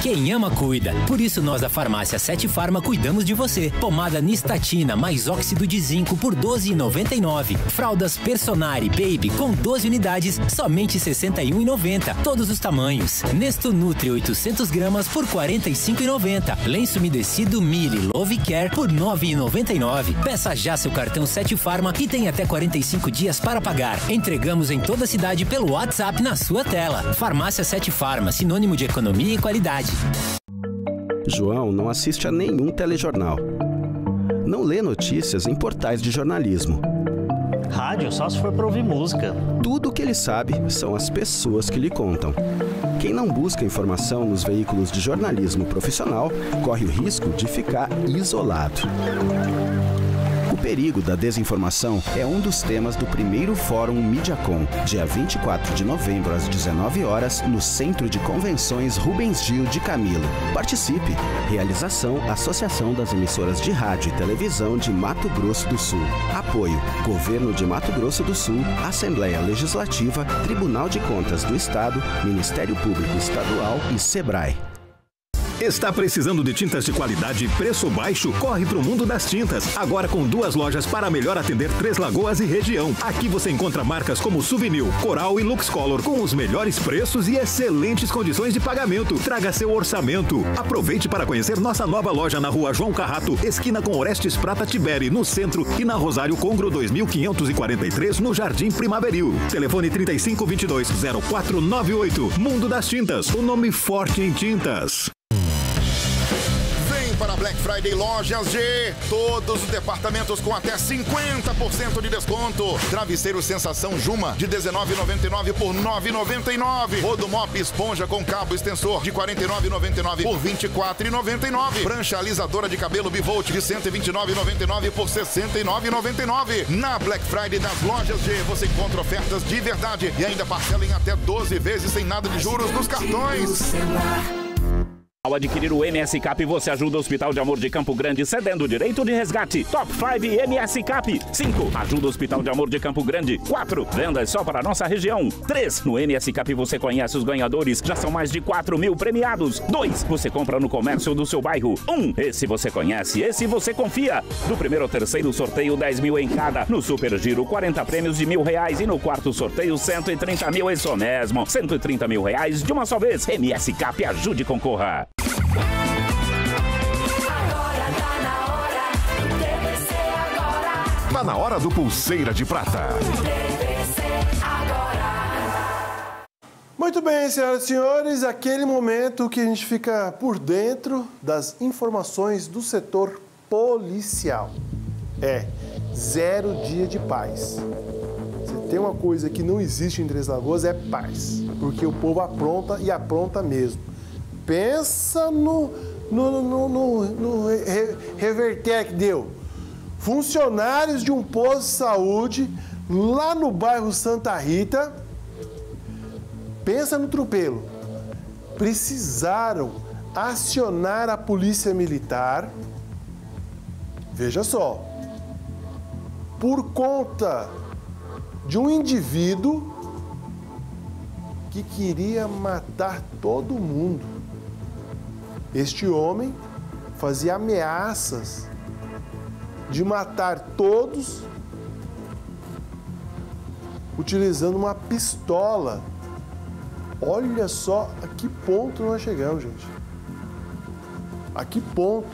Quem ama, cuida. Por isso, nós da Farmácia Sete Farma cuidamos de você. Pomada Nistatina mais óxido de zinco por R$ 12,99. Fraldas Personari Baby com 12 unidades, somente R$ 61,90. Todos os tamanhos. Nesto Nutri 800 gramas por R$ 45,90. Lenço umedecido Mili Love Care por R$ 9,99. Peça já seu cartão Sete Farma e tem até 45 dias para pagar. Entregamos em toda a cidade pelo WhatsApp na sua tela. Farmácia Sete Farma, sinônimo de economia e qualidade. João não assiste a nenhum telejornal. Não lê notícias em portais de jornalismo. Rádio só se for pra ouvir música. Tudo o que ele sabe são as pessoas que lhe contam. Quem não busca informação nos veículos de jornalismo profissional corre o risco de ficar isolado. Perigo da desinformação é um dos temas do primeiro Fórum Mediacom, dia 24 de novembro às 19 horas, no Centro de Convenções Rubens Gil de Camilo. Participe! Realização Associação das Emissoras de Rádio e Televisão de Mato Grosso do Sul. Apoio: Governo de Mato Grosso do Sul, Assembleia Legislativa, Tribunal de Contas do Estado, Ministério Público Estadual e Sebrae. Está precisando de tintas de qualidade e preço baixo? Corre para o mundo das tintas. Agora com duas lojas para melhor atender Três Lagoas e região. Aqui você encontra marcas como Souvenir, Coral e Lux Color com os melhores preços e excelentes condições de pagamento. Traga seu orçamento. Aproveite para conhecer nossa nova loja na rua João Carrato, esquina com Orestes Prata Tiberi, no centro, e na Rosário Congro 2543, no Jardim Primaveril. Telefone 3522 0498. Mundo das Tintas, o nome forte em tintas. Black Friday Lojas G. Todos os departamentos com até 50% de desconto. Travesseiro Sensação Juma de 19,99 por 9,99. Rodomop esponja com cabo extensor de 49,99 por 24,99. Prancha alisadora de cabelo Bivolt de 129,99 por 69,99. Na Black Friday das Lojas G você encontra ofertas de verdade e ainda parcela em até 12 vezes sem nada de juros nos cartões. Ao adquirir o MS Cap, você ajuda o Hospital de Amor de Campo Grande cedendo o direito de resgate. Top 5 MS Cap. 5. Ajuda o Hospital de Amor de Campo Grande. 4. Vendas só para nossa região. 3. No MS Cap você conhece os ganhadores. Já são mais de 4 mil premiados. 2. Você compra no comércio do seu bairro. 1. Esse você conhece, esse você confia. Do primeiro ao terceiro sorteio, 10 mil em cada. No Super Giro, 40 prêmios de mil reais. E no quarto sorteio, 130 mil. Isso mesmo. 130 mil reais de uma só vez. MS Cap, ajude e concorra. Tá na hora do Pulseira de Prata. Muito bem, senhoras e senhores, aquele momento que a gente fica por dentro das informações do setor policial. É zero dia de paz. Se tem uma coisa que não existe em Três Lagoas é paz, porque o povo apronta e apronta mesmo. Pensa no, no, no, no, no re- reverter que deu. Funcionários de um posto de saúde lá no bairro Santa Rita Pensa no tropelo. Precisaram acionar a polícia militar. Veja só. Por conta de um indivíduo que queria matar todo mundo. Este homem fazia ameaças de matar todos utilizando uma pistola. Olha só a que ponto nós chegamos, gente. A que ponto?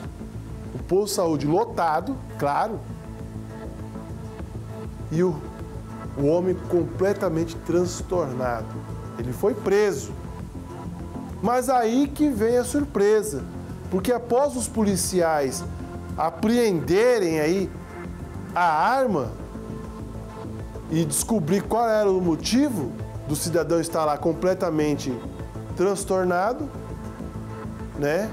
O posto de saúde lotado, claro. E o, o homem completamente transtornado. Ele foi preso. Mas aí que vem a surpresa. Porque após os policiais apreenderem aí a arma e descobrir qual era o motivo do cidadão estar lá completamente transtornado, né?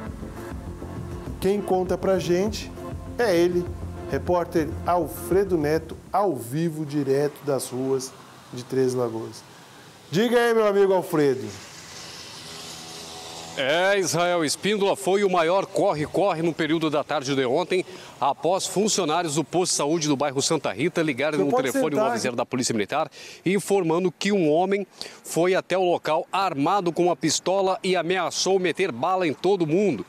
Quem conta pra gente é ele, repórter Alfredo Neto, ao vivo, direto das ruas de Três Lagoas. Diga aí, meu amigo Alfredo. É, Israel Espíndola foi o maior corre-corre no período da tarde de ontem, após funcionários do posto de saúde do bairro Santa Rita ligarem no telefone 90 da Polícia Militar, informando que um homem foi até o local armado com uma pistola e ameaçou meter bala em todo mundo.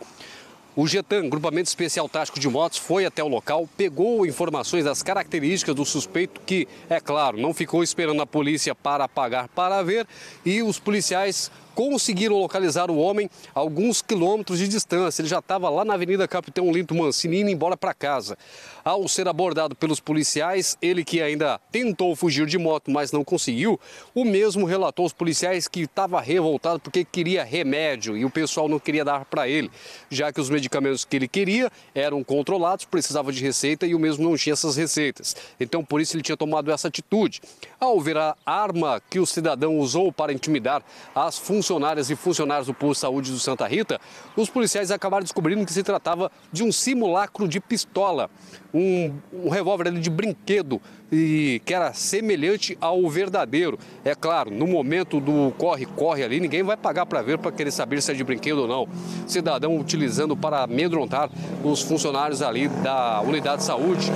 O GETAN, Grupamento Especial Tático de Motos, foi até o local, pegou informações das características do suspeito, que, é claro, não ficou esperando a polícia para pagar para ver, e os policiais conseguiram localizar o homem a alguns quilômetros de distância. Ele já estava lá na Avenida Capitão Linto Mancini indo embora para casa. Ao ser abordado pelos policiais, ele que ainda tentou fugir de moto, mas não conseguiu, o mesmo relatou aos policiais que estava revoltado porque queria remédio e o pessoal não queria dar para ele, já que os medicamentos que ele queria eram controlados, precisava de receita e o mesmo não tinha essas receitas. Então, por isso ele tinha tomado essa atitude. Ao ver a arma que o cidadão usou para intimidar as funcionárias e funcionários do posto de saúde do Santa Rita, os policiais acabaram descobrindo que se tratava de um simulacro de pistola, um, um revólver de brinquedo e que era semelhante ao verdadeiro. É claro, no momento do corre-corre ali, ninguém vai pagar para ver para querer saber se é de brinquedo ou não. Cidadão utilizando para amedrontar os funcionários ali da unidade de saúde.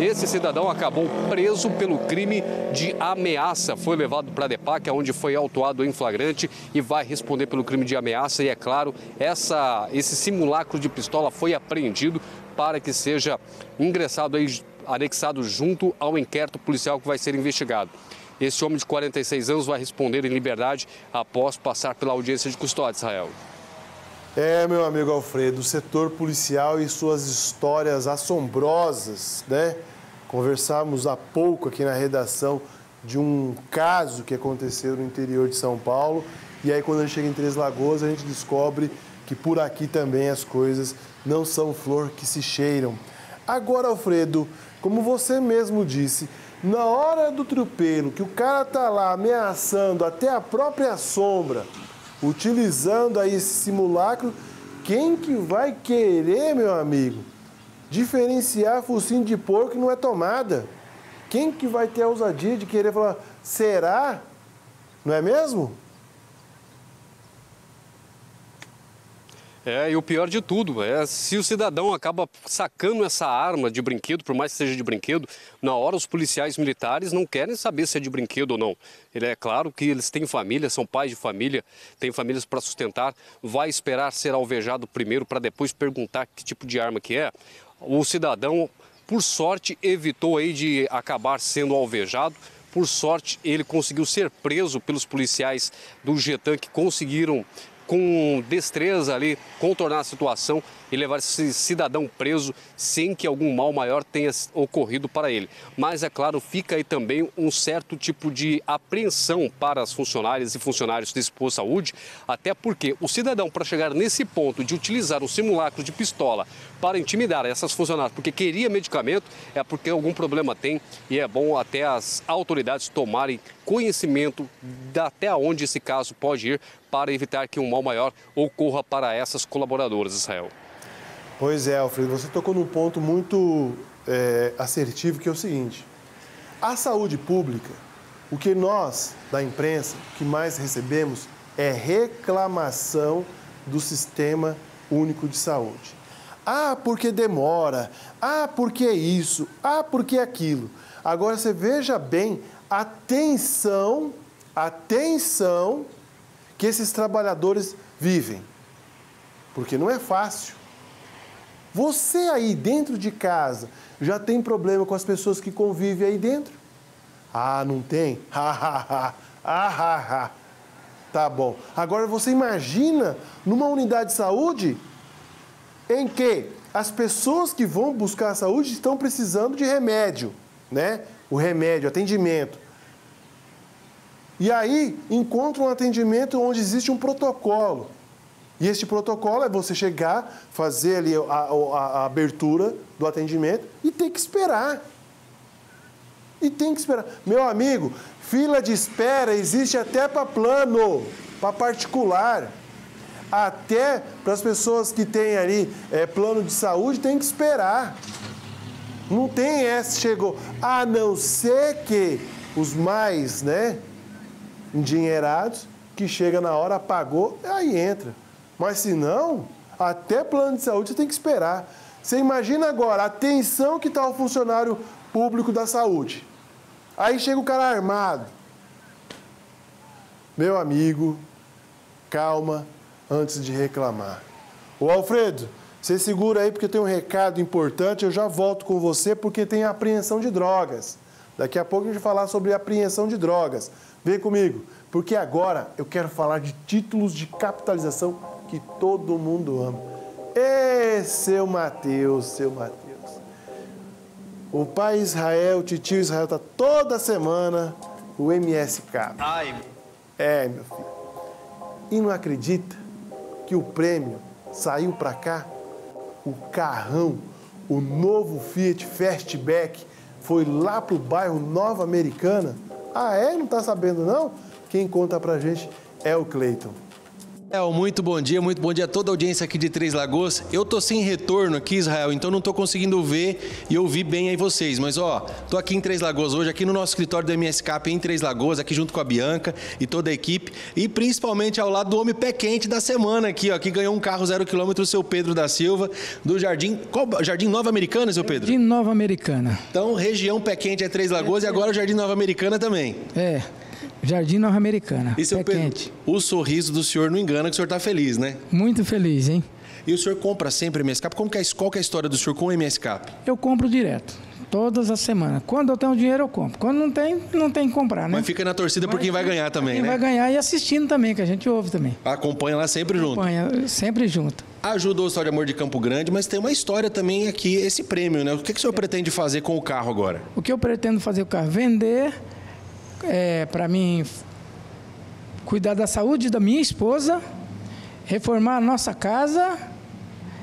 Esse cidadão acabou preso pelo crime de ameaça. Foi levado para a DEPAC, onde foi autuado em flagrante e vai responder pelo crime de ameaça. E é claro, essa, esse simulacro de pistola foi apreendido para que seja ingressado aí anexado junto ao inquérito policial que vai ser investigado. Esse homem de 46 anos vai responder em liberdade após passar pela audiência de custódia, Israel. É, meu amigo Alfredo, o setor policial e suas histórias assombrosas, né? Conversamos há pouco aqui na redação de um caso que aconteceu no interior de São Paulo. E aí, quando a gente chega em Três Lagoas, a gente descobre que por aqui também as coisas não são flor que se cheiram. Agora, Alfredo, como você mesmo disse, na hora do tropelo, que o cara tá lá ameaçando até a própria sombra, utilizando aí esse simulacro, quem que vai querer, meu amigo, diferenciar focinho de porco não é tomada? Quem que vai ter a ousadia de querer falar, será? Não é mesmo? É, e o pior de tudo é se o cidadão acaba sacando essa arma de brinquedo, por mais que seja de brinquedo, na hora os policiais militares não querem saber se é de brinquedo ou não. Ele é claro que eles têm família, são pais de família, têm famílias para sustentar, vai esperar ser alvejado primeiro para depois perguntar que tipo de arma que é. O cidadão, por sorte, evitou aí de acabar sendo alvejado. Por sorte, ele conseguiu ser preso pelos policiais do Getan que conseguiram com destreza ali contornar a situação e levar esse cidadão preso sem que algum mal maior tenha ocorrido para ele. Mas, é claro, fica aí também um certo tipo de apreensão para as funcionárias e funcionários desse posto de saúde, até porque o cidadão, para chegar nesse ponto de utilizar um simulacro de pistola para intimidar essas funcionárias porque queria medicamento, é porque algum problema tem e é bom até as autoridades tomarem conhecimento de até onde esse caso pode ir para evitar que um mal maior ocorra para essas colaboradoras, Israel. Pois é, Alfredo, você tocou num ponto muito é, assertivo que é o seguinte: a saúde pública, o que nós da imprensa, que mais recebemos é reclamação do sistema único de saúde. Ah, porque demora. Ah, porque é isso. Ah, porque é aquilo. Agora você veja bem a tensão, a tensão que esses trabalhadores vivem. Porque não é fácil. Você aí dentro de casa já tem problema com as pessoas que convivem aí dentro? Ah, não tem? Ha, ha, ha. Ah, ha, ha. Tá bom. Agora você imagina numa unidade de saúde em que as pessoas que vão buscar a saúde estão precisando de remédio, né? O remédio, atendimento. E aí encontram um atendimento onde existe um protocolo. E este protocolo é você chegar, fazer ali a, a, a abertura do atendimento e tem que esperar. E tem que esperar. Meu amigo, fila de espera existe até para plano. para particular. Até para as pessoas que têm ali é, plano de saúde, tem que esperar. Não tem essa, chegou. A não ser que os mais, né, endinheirados, que chega na hora, pagou, aí entra. Mas se não, até plano de saúde você tem que esperar. Você imagina agora a tensão que está o funcionário público da saúde. Aí chega o cara armado. Meu amigo, calma antes de reclamar. Ô Alfredo, você segura aí porque tem um recado importante, eu já volto com você porque tem apreensão de drogas. Daqui a pouco a gente vai falar sobre apreensão de drogas. Vem comigo, porque agora eu quero falar de títulos de capitalização que todo mundo ama. Ê, seu Mateus, seu Mateus. O pai Israel, o titio Israel, tá toda semana o MSK. Ai. É, meu filho. E não acredita que o prêmio saiu para cá? O carrão, o novo Fiat Fastback, foi lá pro bairro Nova Americana. Ah, é? Não tá sabendo não? Quem conta pra gente é o Cleiton. É, muito bom dia, muito bom dia a toda a audiência aqui de Três Lagoas. Eu tô sem retorno aqui, Israel, então não tô conseguindo ver e ouvir bem aí vocês. Mas ó, tô aqui em Três Lagoas hoje, aqui no nosso escritório do MSCAP em Três Lagoas, aqui junto com a Bianca e toda a equipe. E principalmente ao lado do homem pé quente da semana aqui, ó, que ganhou um carro zero quilômetro, o seu Pedro da Silva, do Jardim. Qual Jardim Nova Americana, seu Pedro? Jardim Nova Americana. Então, região pé quente é Três Lagoas e agora o Jardim Nova Americana também. É. Jardim Nova Americana. E seu Pedro, quente. o sorriso do senhor não engana que o senhor tá feliz, né? Muito feliz, hein? E o senhor compra sempre MSCAP? Como que é, qual que é a história do senhor com o MSCAP? Eu compro direto. Todas as semanas. Quando eu tenho dinheiro, eu compro. Quando não tem, não tem que comprar, né? Mas fica na torcida por quem vai ganhar também, Quem né? vai ganhar e assistindo também, que a gente ouve também. Acompanha lá sempre junto. Acompanha, sempre junto. Ajuda o História de Amor de Campo Grande, mas tem uma história também aqui, esse prêmio, né? O que, que o senhor pretende fazer com o carro agora? O que eu pretendo fazer com o carro? Vender, é, para mim, cuidar da saúde da minha esposa, reformar a nossa casa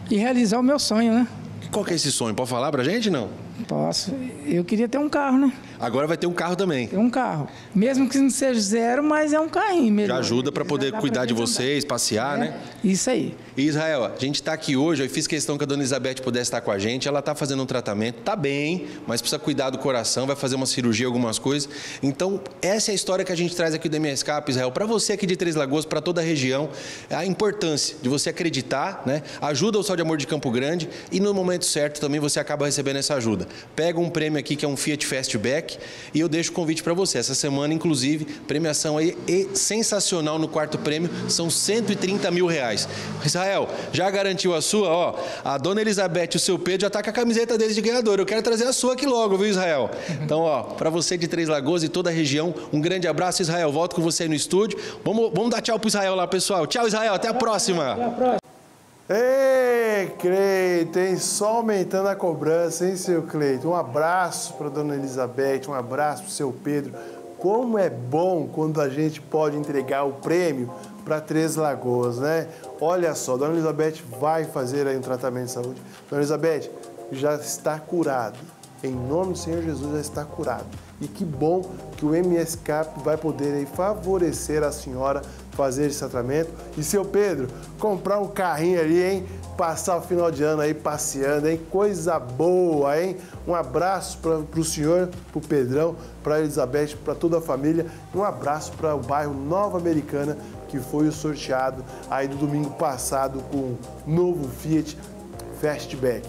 e realizar o meu sonho, né? Qual que é esse sonho? Pode falar pra gente, não? Posso. Eu queria ter um carro, né? Agora vai ter um carro também. Ter um carro. Mesmo que não seja zero, mas é um carrinho mesmo. Já ajuda para poder cuidar pra de vocês, passear, né? Isso aí. Israel, a gente está aqui hoje, eu fiz questão que a dona Elizabeth pudesse estar com a gente. Ela está fazendo um tratamento, tá bem, mas precisa cuidar do coração, vai fazer uma cirurgia, algumas coisas. Então, essa é a história que a gente traz aqui do MSCAP, Israel, para você aqui de Três Lagoas, para toda a região, a importância de você acreditar, né? Ajuda o Sal de Amor de Campo Grande e no momento certo também você acaba recebendo essa ajuda. Pega um prêmio aqui que é um Fiat Fastback e eu deixo o convite para você. Essa semana, inclusive, premiação aí e sensacional no quarto prêmio, são 130 mil reais. Israel, já garantiu a sua? Ó, a dona Elizabeth e o seu Pedro já tá com a camiseta deles de ganhador. Eu quero trazer a sua aqui logo, viu, Israel? Então, ó, para você de Três Lagoas e toda a região, um grande abraço, Israel. Volto com você aí no estúdio. Vamos, vamos dar tchau pro Israel lá, pessoal. Tchau, Israel. Até a próxima. Até a próxima. Ei, Cleiton, hein? Só aumentando a cobrança, hein, seu Cleiton? Um abraço para dona Elizabeth, um abraço para seu Pedro. Como é bom quando a gente pode entregar o prêmio para Três Lagoas, né? Olha só, dona Elizabeth vai fazer aí um tratamento de saúde. Dona Elizabeth já está curada. Em nome do Senhor Jesus já está curado. E que bom que o MSCAP vai poder aí favorecer a senhora fazer esse tratamento. E seu Pedro, comprar um carrinho ali, hein? Passar o final de ano aí passeando, hein? Coisa boa, hein? Um abraço para o senhor, para o Pedrão, para a Elizabeth, para toda a família. Um abraço para o bairro Nova Americana, que foi o sorteado aí do domingo passado com o novo Fiat Fastback.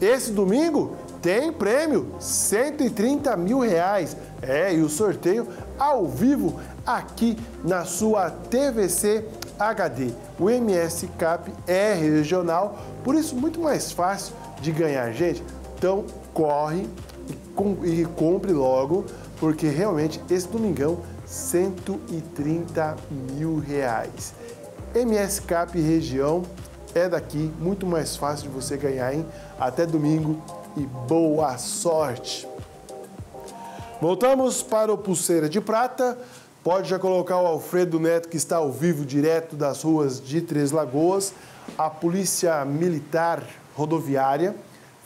Esse domingo tem prêmio, 130 mil reais. É, e o sorteio ao vivo aqui na sua TVC HD. O MS Cap é regional, por isso muito mais fácil de ganhar, gente. Então corre e, com, compre logo, porque realmente esse domingão 130 mil reais. MS Cap região é daqui, muito mais fácil de você ganhar, hein? Até domingo e boa sorte! Voltamos para o Pulseira de Prata. Pode já colocar o Alfredo Neto, que está ao vivo, direto das ruas de Três Lagoas. A Polícia Militar Rodoviária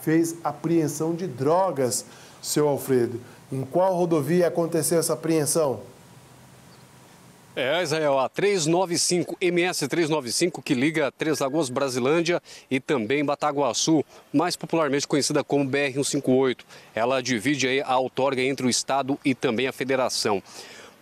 fez apreensão de drogas, seu Alfredo. Em qual rodovia aconteceu essa apreensão? É, Israel, a 395, MS 395, que liga Três Lagoas, Brasilândia e também Bataguaçu, mais popularmente conhecida como BR-158. Ela divide a outorga entre o Estado e também a Federação.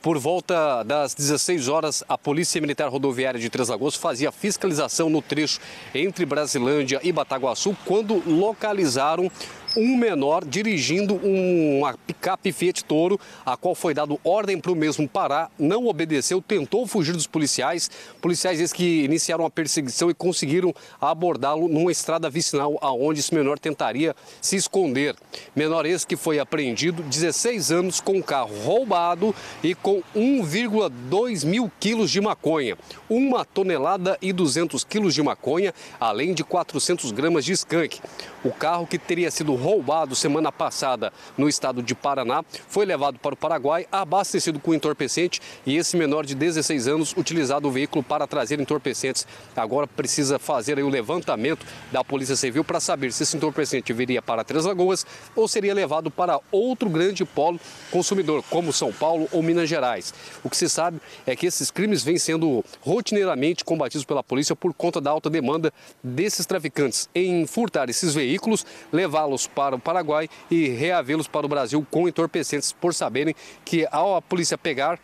Por volta das 16 horas, a Polícia Militar Rodoviária de Três Lagoas fazia fiscalização no trecho entre Brasilândia e Bataguaçu quando localizaram um menor dirigindo uma picape Fiat Toro, a qual foi dado ordem para o mesmo parar, não obedeceu, tentou fugir dos policiais. Policiais esses que iniciaram a perseguição e conseguiram abordá-lo numa estrada vicinal, aonde esse menor tentaria se esconder. Menor esse que foi apreendido, 16 anos, com o carro roubado e com 1,2 mil quilos de maconha, uma tonelada e 200 quilos de maconha, além de 400 gramas de skunk. O carro que teria sido roubado semana passada no estado de Paraná, foi levado para o Paraguai, abastecido com entorpecente e esse menor de 16 anos utilizado o veículo para trazer entorpecentes. Agora precisa fazer o levantamento da Polícia Civil para saber se esse entorpecente viria para Três Lagoas ou seria levado para outro grande polo consumidor, como São Paulo ou Minas Gerais. O que se sabe é que esses crimes vêm sendo rotineiramente combatidos pela polícia por conta da alta demanda desses traficantes em furtar esses veículos, levá-los para o Paraguai e reavê-los para o Brasil com entorpecentes, por saberem que ao a polícia pegar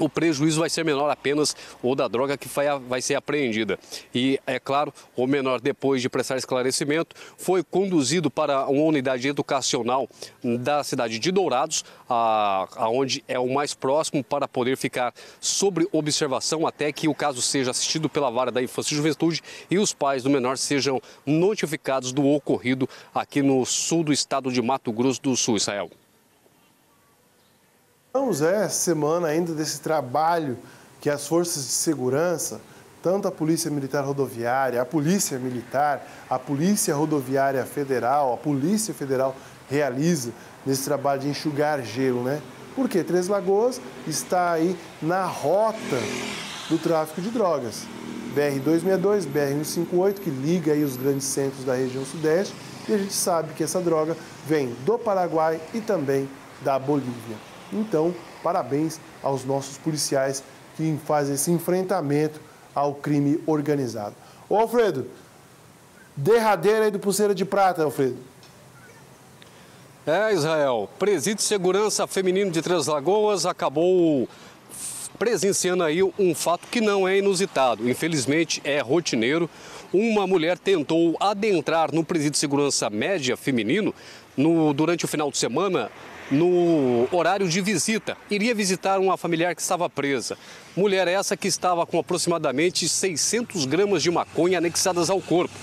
o prejuízo vai ser menor apenas ou da droga que vai, ser apreendida. E, é claro, o menor, depois de prestar esclarecimento, foi conduzido para uma unidade educacional da cidade de Dourados, aonde é o mais próximo para poder ficar sobre observação até que o caso seja assistido pela vara da infância e juventude e os pais do menor sejam notificados do ocorrido aqui no sul do estado de Mato Grosso do Sul, Israel. Vamos é semana ainda desse trabalho que as forças de segurança, tanto a Polícia Militar Rodoviária, a Polícia Militar, a Polícia Rodoviária Federal, a Polícia Federal realiza nesse trabalho de enxugar gelo, né? Porque Três Lagoas está aí na rota do tráfico de drogas. BR-262, BR-158, que liga aí os grandes centros da região sudeste, e a gente sabe que essa droga vem do Paraguai e também da Bolívia. Então, parabéns aos nossos policiais que fazem esse enfrentamento ao crime organizado. Ô Alfredo, derradeira aí do Pulseira de Prata, Alfredo. É, Israel, presídio de segurança feminino de Três Lagoas acabou presenciando aí um fato que não é inusitado, infelizmente é rotineiro. Uma mulher tentou adentrar no presídio de segurança média feminino no, durante o final de semana no horário de visita. Iria visitar uma familiar que estava presa. Mulher essa que estava com aproximadamente 600 gramas de maconha anexadas ao corpo.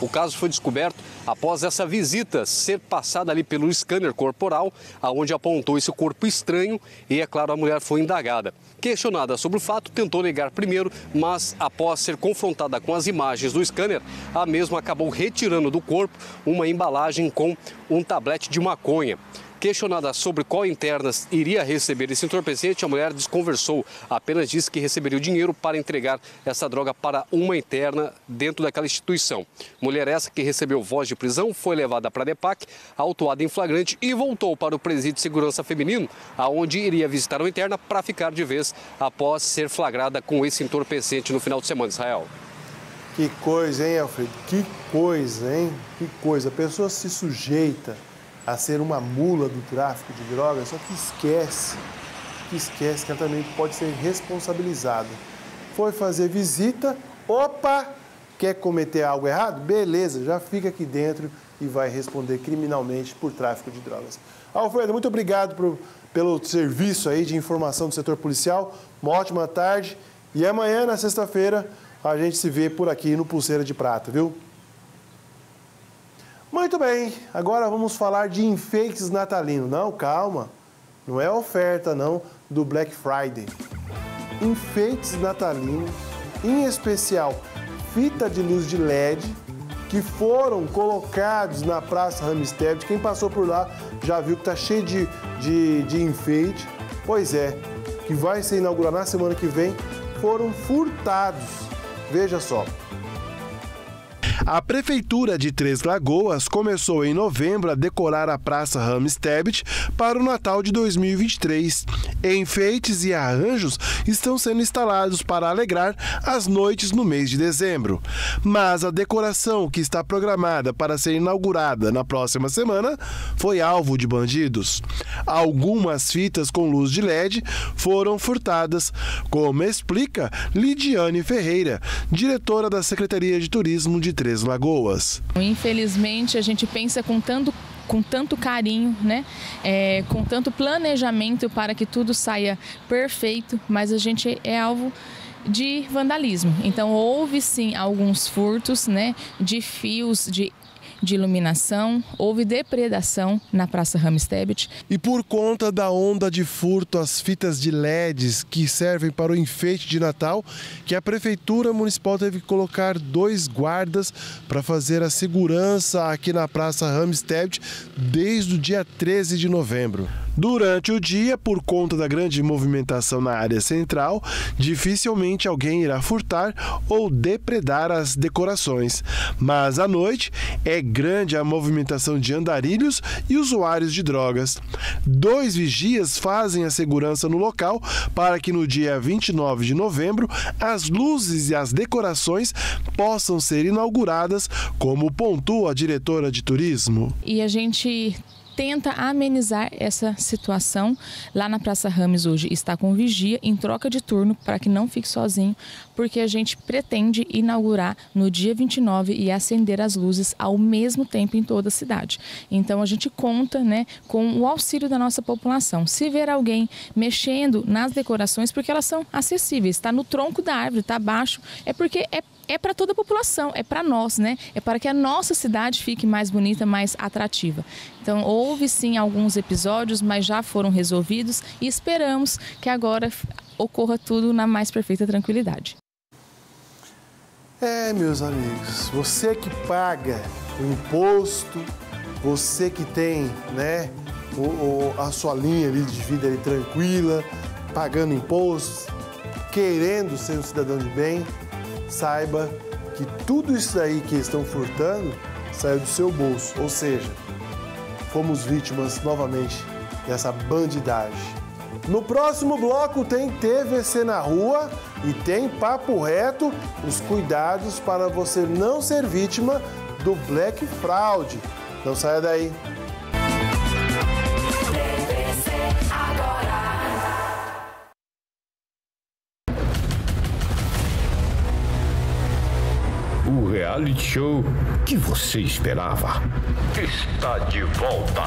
O caso foi descoberto após essa visita ser passada ali pelo scanner corporal, aonde apontou esse corpo estranho e, é claro, a mulher foi indagada. Questionada sobre o fato, tentou negar primeiro, mas após ser confrontada com as imagens do scanner, a mesma acabou retirando do corpo uma embalagem com um tablete de maconha. Questionada sobre qual internas iria receber esse entorpecente, a mulher desconversou. Apenas disse que receberia o dinheiro para entregar essa droga para uma interna dentro daquela instituição. Mulher essa que recebeu voz de prisão foi levada para a DEPAC, autuada em flagrante e voltou para o presídio de segurança feminino, aonde iria visitar uma interna para ficar de vez após ser flagrada com esse entorpecente no final de semana, Israel. Que coisa, hein, Alfredo? Que coisa, hein? Que coisa. A pessoa se sujeita a ser uma mula do tráfico de drogas, só que esquece, que esquece que ela também pode ser responsabilizada. Foi fazer visita, opa, quer cometer algo errado? Beleza, já fica aqui dentro e vai responder criminalmente por tráfico de drogas. Alfredo, muito obrigado pelo serviço aí de informação do setor policial. Uma ótima tarde e amanhã, na sexta-feira, a gente se vê por aqui no Pulseira de Prata, viu? Muito bem, agora vamos falar de enfeites natalinos. Não, calma, não é oferta não do Black Friday. Enfeites natalinos, em especial fita de luz de LED, que foram colocados na Praça Ramstead. Quem passou por lá já viu que está cheio de, de, de enfeite. Pois é, que vai ser inaugurado na semana que vem, foram furtados. Veja só. A Prefeitura de Três Lagoas começou em novembro a decorar a Praça Ramos Tebet para o Natal de 2023. Enfeites e arranjos estão sendo instalados para alegrar as noites no mês de dezembro. Mas a decoração que está programada para ser inaugurada na próxima semana foi alvo de bandidos. Algumas fitas com luz de LED foram furtadas, como explica Lidiane Ferreira, diretora da Secretaria de Turismo de Três Lagoas. Infelizmente, a gente pensa com tanto com tanto carinho, né? É, com tanto planejamento para que tudo saia perfeito, mas a gente é alvo de vandalismo. Então houve sim alguns furtos, né, de fios de de iluminação, houve depredação na Praça Ramstebet. E por conta da onda de furto às fitas de LEDs que servem para o enfeite de Natal, que a Prefeitura Municipal teve que colocar dois guardas para fazer a segurança aqui na Praça Ramstebet desde o dia 13 de novembro. Durante o dia, por conta da grande movimentação na área central, dificilmente alguém irá furtar ou depredar as decorações. Mas à noite é grande a movimentação de andarilhos e usuários de drogas. Dois vigias fazem a segurança no local para que no dia 29 de novembro as luzes e as decorações possam ser inauguradas, como pontua a diretora de turismo. E a gente tenta amenizar essa situação. Lá na Praça Rames hoje está com vigia em troca de turno para que não fique sozinho, porque a gente pretende inaugurar no dia 29 e acender as luzes ao mesmo tempo em toda a cidade. Então a gente conta, né, com o auxílio da nossa população. Se ver alguém mexendo nas decorações, porque elas são acessíveis, está no tronco da árvore, está abaixo, é porque é é para toda a população, é para nós, né? É para que a nossa cidade fique mais bonita, mais atrativa. Então, houve sim alguns episódios, mas já foram resolvidos e esperamos que agora ocorra tudo na mais perfeita tranquilidade. É, meus amigos, você que paga o imposto, você que tem, né, o, o, a sua linha ali de vida ali tranquila, pagando impostos, querendo ser um cidadão de bem, saiba que tudo isso aí que estão furtando saiu do seu bolso, ou seja, fomos vítimas novamente dessa bandidagem. No próximo bloco tem TVC na rua e tem papo reto, os cuidados para você não ser vítima do Black Fraud. Não saia daí. Reality show que você esperava está de volta.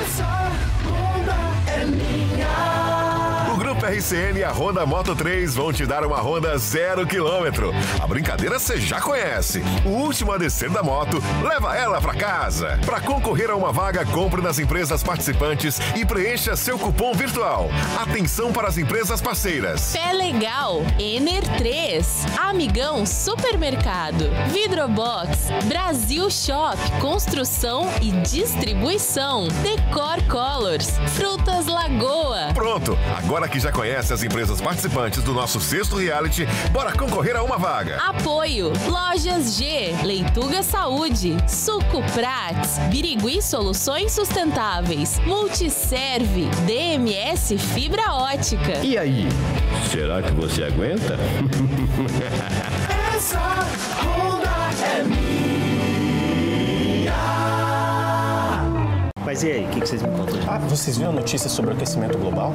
Essa onda é minha. Grupo RCN e a Honda Moto 3 vão te dar uma Honda zero quilômetro. A brincadeira você já conhece. O último a descer da moto, leva ela para casa. Para concorrer a uma vaga, compre nas empresas participantes e preencha seu cupom virtual. Atenção para as empresas parceiras. Pé Legal, Ener 3, Amigão Supermercado, Vidrobox, Brasil Shop, Construção e Distribuição, Decor Colors, Frutas Lagoa. Pronto, agora que já conhece as empresas participantes do nosso sexto reality, bora concorrer a uma vaga. Apoio: Lojas G, Leituga Saúde, Suco Prats, Birigui Soluções Sustentáveis, Multiserve, DMS Fibra Ótica. E aí, será que você aguenta? Essa onda Mas e aí, o que, que vocês me contam? Ah, vocês viram a notícia sobre o aquecimento global?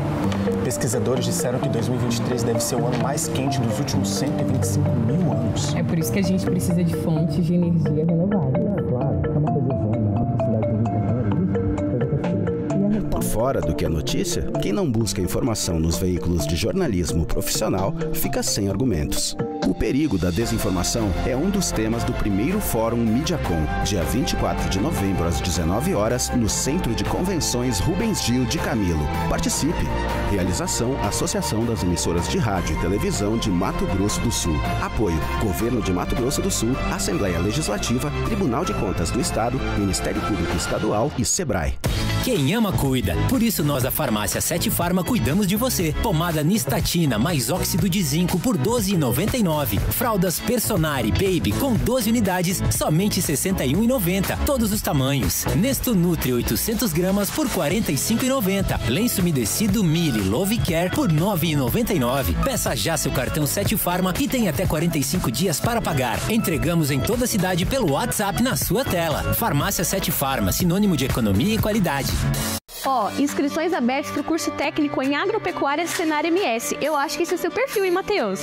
Pesquisadores disseram que 2023 deve ser o ano mais quente dos últimos 125 mil anos. É por isso que a gente precisa de fontes de energia renováveis. É, claro, é uma coisa né? Por fora do que é notícia, quem não busca informação nos veículos de jornalismo profissional fica sem argumentos. O perigo da desinformação é um dos temas do primeiro Fórum Mediacom, dia 24 de novembro às 19 horas, no Centro de Convenções Rubens Gil de Camilo. Participe! Realização Associação das Emissoras de Rádio e Televisão de Mato Grosso do Sul. Apoio Governo de Mato Grosso do Sul, Assembleia Legislativa, Tribunal de Contas do Estado, Ministério Público Estadual e SEBRAE. Quem ama, cuida. Por isso, nós da Farmácia 7 Farma cuidamos de você. Pomada Nistatina mais óxido de zinco por 12,99. Fraldas Personari Baby com 12 unidades, somente 61,90. Todos os tamanhos. Nesto Nutri 800 gramas por 45,90. Lenço umedecido Mili Love Care por 9,99. Peça já seu cartão 7 Farma e tem até 45 dias para pagar. Entregamos em toda a cidade pelo WhatsApp na sua tela. Farmácia 7 Farma, sinônimo de economia e qualidade. Ó, inscrições abertas para o curso técnico em agropecuária Senar MS. Eu acho que esse é seu perfil, hein, Matheus?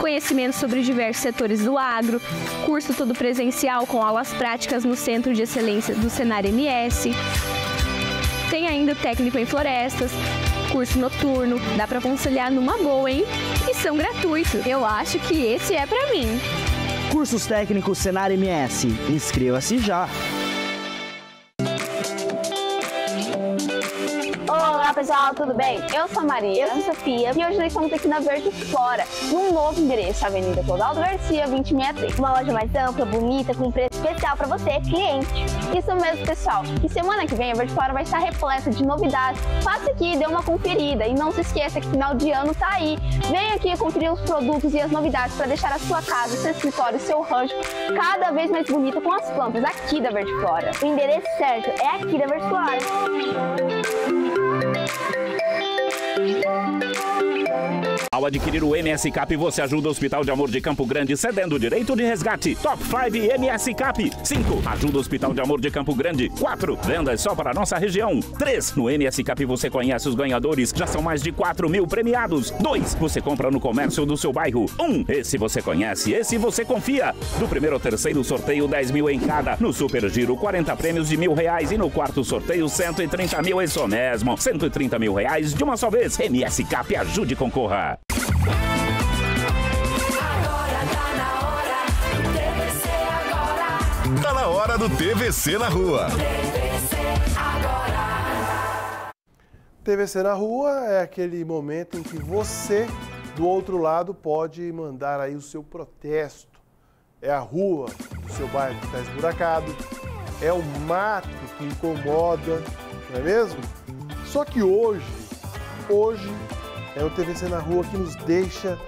Conhecimento sobre os diversos setores do agro, curso todo presencial com aulas práticas no Centro de Excelência do Senar MS. Tem ainda o técnico em florestas, curso noturno, dá para conciliar numa boa, hein? E são gratuitos. Eu acho que esse é para mim. Cursos técnicos Senar MS. Inscreva-se já. Pessoal, tudo bem? Eu sou a Maria, eu sou a Sofia e hoje nós estamos aqui na Verde Flora, num novo endereço, Avenida Clodoaldo Garcia, 2063. Uma loja mais ampla, bonita, com preço especial para você, cliente. Isso mesmo, pessoal. E semana que vem a Verde Flora vai estar repleta de novidades. Passe aqui, dê uma conferida e não se esqueça que final de ano tá aí. Vem aqui conferir os produtos e as novidades para deixar a sua casa, seu escritório, seu rancho cada vez mais bonita com as plantas aqui da Verde Flora. O endereço certo é aqui da Verde Flora. Ao adquirir o MS Cap, você ajuda o Hospital de Amor de Campo Grande cedendo o direito de resgate. Top 5 MS Cap. 5. Ajuda o Hospital de Amor de Campo Grande. 4. Vendas só para nossa região. 3. No MS Cap você conhece os ganhadores. Já são mais de 4 mil premiados. 2. Você compra no comércio do seu bairro. 1. Esse você conhece, esse você confia. Do primeiro ao terceiro sorteio, 10 mil em cada. No Super Giro, 40 prêmios de mil reais. E no quarto sorteio, 130 mil. Isso mesmo. 130 mil reais de uma só vez. MS Cap ajude e concorra. Tá na hora do TVC na rua. TVC na rua é aquele momento em que você, do outro lado, pode mandar aí o seu protesto. É a rua do seu bairro que está esburacado, é o mato que incomoda, não é mesmo? Só que hoje, hoje é o TVC na rua que nos deixa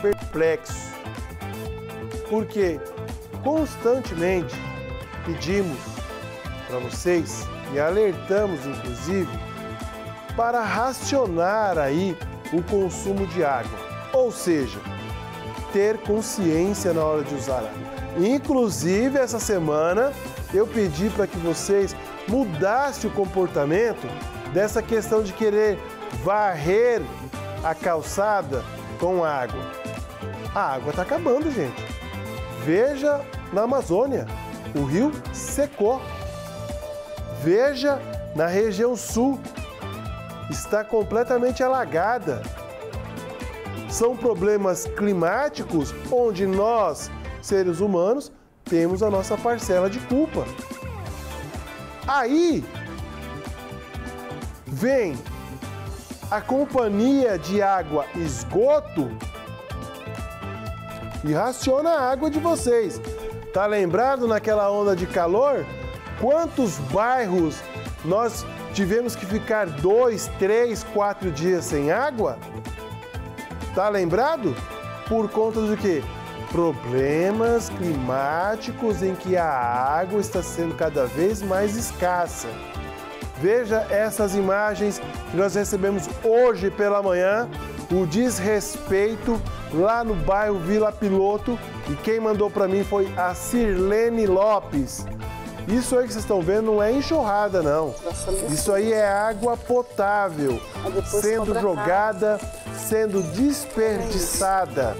perplexos. Porque constantemente pedimos para vocês e alertamos inclusive para racionar aí o consumo de água, ou seja, ter consciência na hora de usar água. Inclusive essa semana eu pedi para que vocês mudassem o comportamento dessa questão de querer varrer a calçada com água. A água está acabando, gente. Veja na Amazônia, o rio secou. Veja na região sul, está completamente alagada. São problemas climáticos onde nós, seres humanos, temos a nossa parcela de culpa. Aí vem a companhia de água esgoto e raciona a água de vocês. Tá lembrado naquela onda de calor? Quantos bairros nós tivemos que ficar dois, três, quatro dias sem água? Tá lembrado? Por conta do quê? Problemas climáticos em que a água está sendo cada vez mais escassa. Veja essas imagens que nós recebemos hoje pela manhã, o desrespeito lá no bairro Vila Piloto e quem mandou para mim foi a Sirlene Lopes. Isso aí que vocês estão vendo não é enxurrada não. Isso aí é água potável sendo jogada, sendo desperdiçada.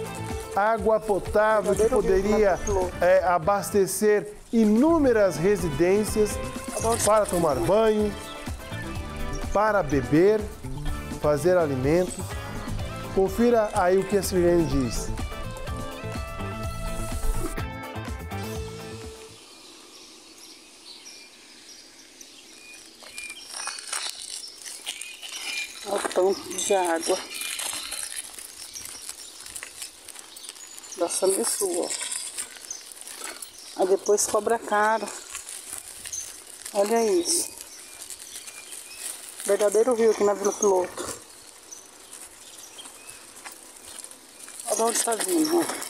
Água potável que poderia é, abastecer inúmeras residências para tomar banho, para beber, fazer alimentos. Confira aí o que a Sirene diz. Olha o tanto de água. Da ó. Aí depois cobra caro. Olha isso. Verdadeiro rio aqui na Vila Piloto. Olha de onde está vindo, ó.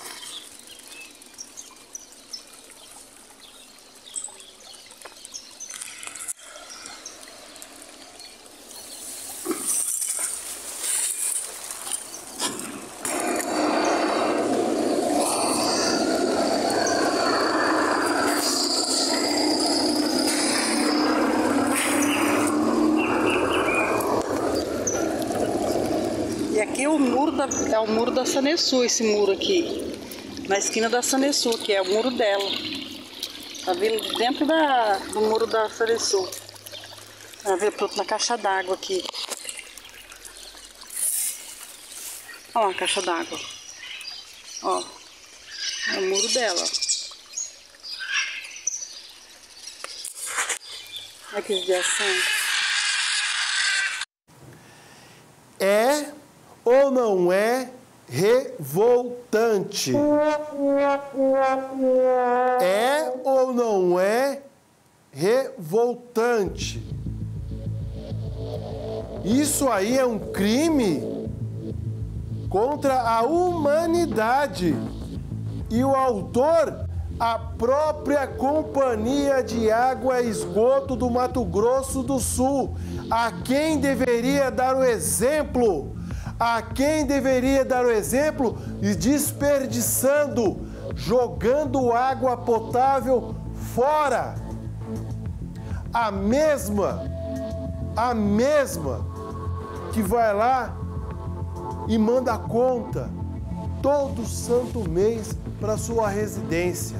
E aqui é o muro da, é o muro da Sanessu, esse muro aqui. Na esquina da Sanessu, que é o muro dela. Tá vindo dentro da, do muro da Sanessu. Tá vendo tudo na caixa d'água aqui. Olha a caixa d'água. Ó. É o muro dela. Olha que judiação. É ou não é revoltante? É ou não é revoltante? Isso aí é um crime contra a humanidade. E o autor, a própria Companhia de Água e Esgoto do Mato Grosso do Sul, a quem deveria dar o exemplo, a quem deveria dar o exemplo e desperdiçando, jogando água potável fora. A mesma, a mesma que vai lá e manda conta todo santo mês para sua residência.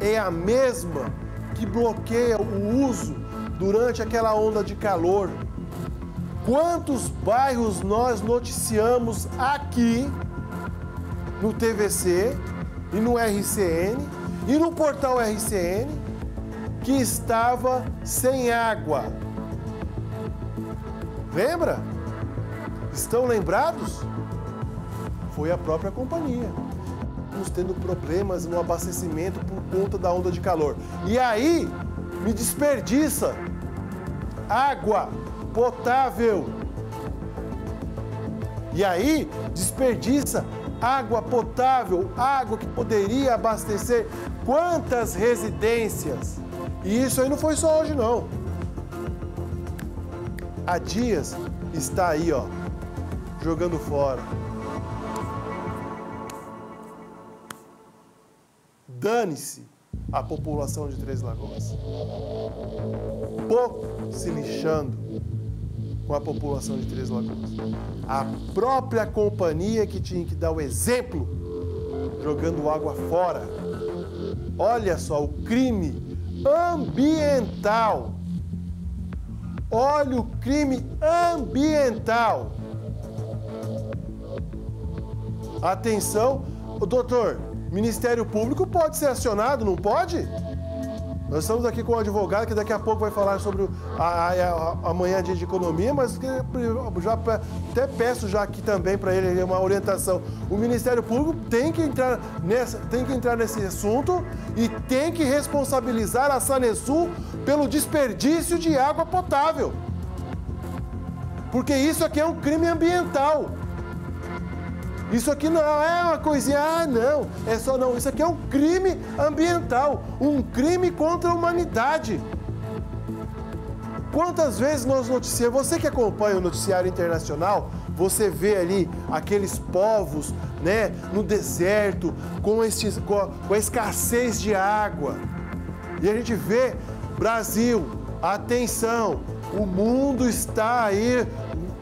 É a mesma que bloqueia o uso durante aquela onda de calor. Quantos bairros nós noticiamos aqui no TVC e no RCN e no portal RCN que estava sem água? Lembra? Estão lembrados? Foi a própria companhia. Estamos tendo problemas no abastecimento por conta da onda de calor. E aí, me desperdiça água potável. E aí, desperdiça água potável, água que poderia abastecer quantas residências. E isso aí não foi só hoje, não. Há dias está aí, ó, jogando fora. Dane-se a população de Três Lagoas. Pouco se lixando com a população de Três Lagoas. A própria companhia que tinha que dar o exemplo, jogando água fora. Olha só o crime ambiental. Olha o crime ambiental. Atenção, doutor, Ministério Público pode ser acionado, não pode? Nós estamos aqui com o advogado que daqui a pouco vai falar sobre amanhã dia de economia, mas já até peço já aqui também para ele uma orientação. O Ministério Público tem que entrar nessa, tem que entrar nesse assunto e tem que responsabilizar a Sanesul pelo desperdício de água potável. Porque isso aqui é um crime ambiental. Isso aqui não é uma coisinha, ah, não, é só não. Isso aqui é um crime ambiental, um crime contra a humanidade. Quantas vezes nós noticiamos, você que acompanha o noticiário internacional, você vê ali aqueles povos, né, no deserto, com, estes, com a escassez de água. E a gente vê, Brasil, atenção, o mundo está aí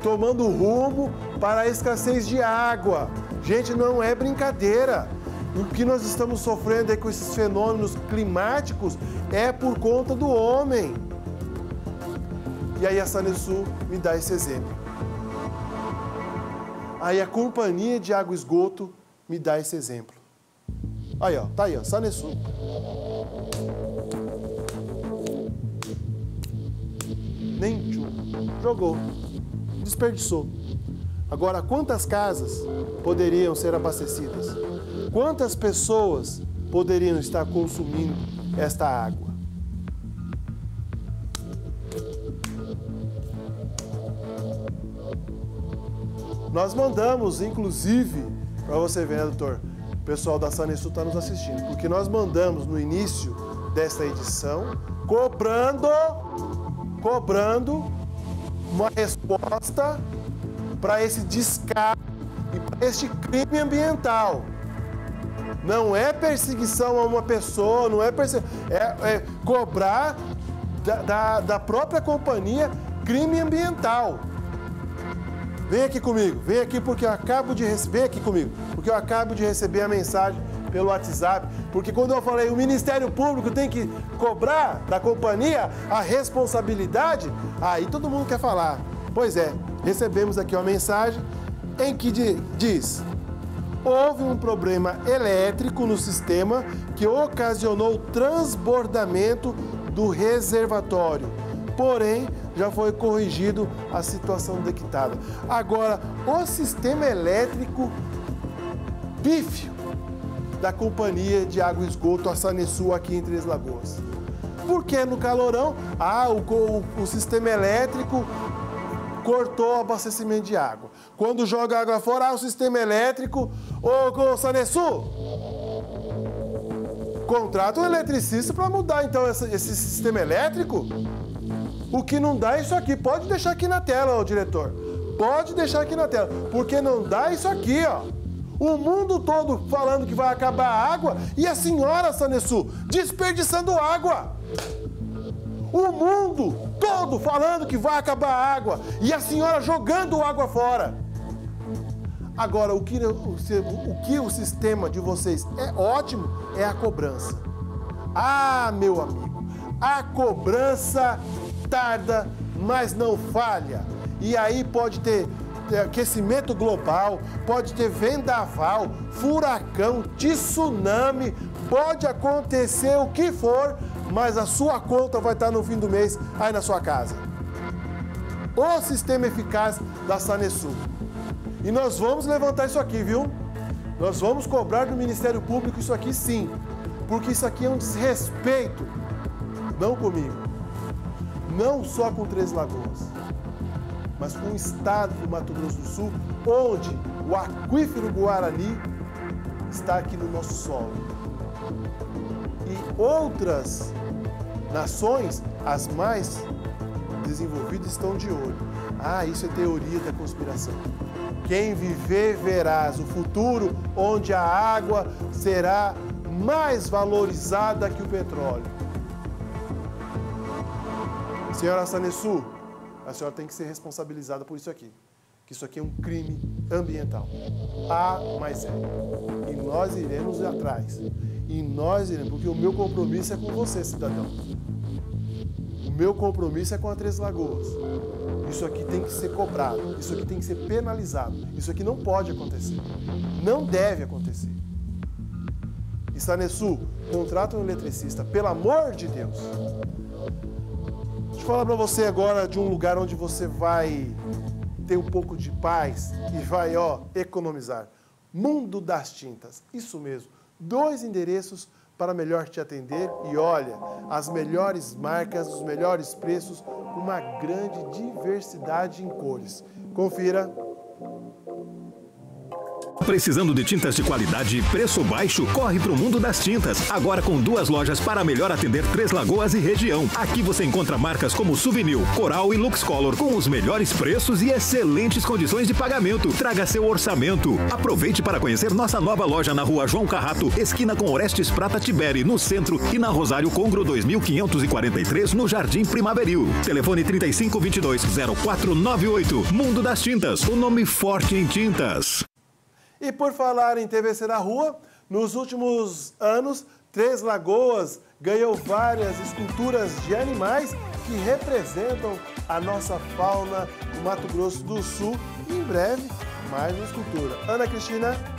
tomando rumo para a escassez de água. Gente, não é brincadeira. O que nós estamos sofrendo aí com esses fenômenos climáticos é por conta do homem. E aí a Sanesul me dá esse exemplo. Aí a Companhia de Água e Esgoto me dá esse exemplo. Aí, ó, tá aí, ó, Sanesul. Nem tchum. Jogou. Desperdiçou. Agora, quantas casas poderiam ser abastecidas? Quantas pessoas poderiam estar consumindo esta água? Nós mandamos, inclusive, para você ver, né, doutor? O pessoal da Sanesul está nos assistindo, porque nós mandamos no início desta edição cobrando, cobrando uma resposta para esse descaso e para este crime ambiental. Não é perseguição a uma pessoa, não é, é, é cobrar da, da, da própria companhia crime ambiental. Vem aqui comigo, vem aqui porque eu acabo de receber aqui comigo, porque eu acabo de receber a mensagem pelo WhatsApp, porque quando eu falei o Ministério Público tem que cobrar da companhia a responsabilidade, aí todo mundo quer falar. Pois é, recebemos aqui uma mensagem em que diz: houve um problema elétrico no sistema que ocasionou transbordamento do reservatório. Porém, já foi corrigido a situação detectada. Agora, o sistema elétrico pífio da Companhia de Água e Esgoto, a Sanesul, aqui em Três Lagoas. Porque no calorão, ah, o, o, o sistema elétrico cortou o abastecimento de água. Quando joga água fora, ah, o sistema elétrico, ô, Sanesu, contrata um eletricista para mudar então esse, esse, sistema elétrico. O que não dá é isso aqui. Pode deixar aqui na tela, ô diretor. Pode deixar aqui na tela. Porque não dá isso aqui, ó. O mundo todo falando que vai acabar a água e a senhora Sanesu desperdiçando água. O mundo todo falando que vai acabar a água e a senhora jogando água fora. Agora, o que, o, o que o sistema de vocês é ótimo é a cobrança. Ah, meu amigo, a cobrança tarda, mas não falha. E aí pode ter aquecimento global, pode ter vendaval, furacão, tsunami, pode acontecer o que for, mas a sua conta vai estar no fim do mês aí na sua casa. O sistema eficaz da Sanesul. E nós vamos levantar isso aqui, viu? Nós vamos cobrar do Ministério Público isso aqui sim, porque isso aqui é um desrespeito, não comigo, não só com Três Lagoas, mas com o estado do Mato Grosso do Sul, onde o aquífero Guarani está aqui no nosso solo. E outras nações, as mais desenvolvidas, estão de olho. Ah, isso é teoria da conspiração. Quem viver verás o futuro onde a água será mais valorizada que o petróleo. Senhora Sanessu, a senhora tem que ser responsabilizada por isso aqui. Que isso aqui é um crime ambiental. Ah, mas é. E nós iremos atrás. E nós iremos, porque o meu compromisso é com você, cidadão. Meu compromisso é com a Três Lagoas. Isso aqui tem que ser cobrado, isso aqui tem que ser penalizado. Isso aqui não pode acontecer. Não deve acontecer. E Sanesu, contrata um eletricista, pelo amor de Deus. Deixa eu falar para você agora de um lugar onde você vai ter um pouco de paz e vai, ó, economizar. Mundo das Tintas. Isso mesmo. Dois endereços para melhor te atender e olha, as melhores marcas, os melhores preços, uma grande diversidade em cores. Confira Precisando de tintas de qualidade e preço baixo? Corre para o mundo das tintas. Agora com duas lojas para melhor atender Três Lagoas e região. Aqui você encontra marcas como Souvenir, Coral e Luxcolor com os melhores preços e excelentes condições de pagamento. Traga seu orçamento. Aproveite para conhecer nossa nova loja na rua João Carrato, esquina com Orestes Prata Tiberi, no centro, e na Rosário Congro 2543, no Jardim Primaveril. Telefone 3522 0498. Mundo das Tintas, o nome forte em tintas. E por falar em TVC na rua, nos últimos anos, Três Lagoas ganhou várias esculturas de animais que representam a nossa fauna do Mato Grosso do Sul. E em breve, mais uma escultura. Ana Cristina.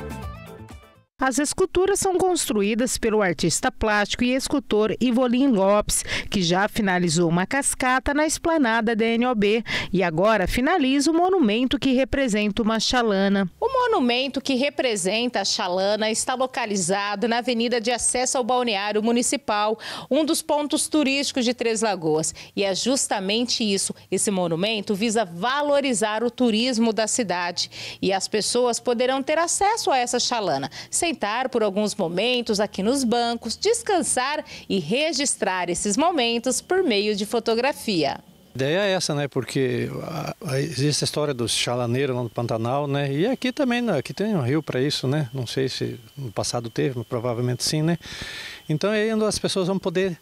As esculturas são construídas pelo artista plástico e escultor Ivolin Lopes, que já finalizou uma cascata na esplanada da NOB e agora finaliza o monumento que representa uma chalana. O monumento que representa a chalana está localizado na avenida de acesso ao balneário municipal, um dos pontos turísticos de Três Lagoas. E é justamente isso. Esse monumento visa valorizar o turismo da cidade. E as pessoas poderão ter acesso a essa chalana, sem sentar por alguns momentos aqui nos bancos, descansar e registrar esses momentos por meio de fotografia. A ideia é essa, né? Porque existe a história dos chalaneiros lá no Pantanal, né? E aqui também, né? aqui tem um rio para isso, né? Não sei se no passado teve, mas provavelmente sim, né? Então aí as pessoas vão poder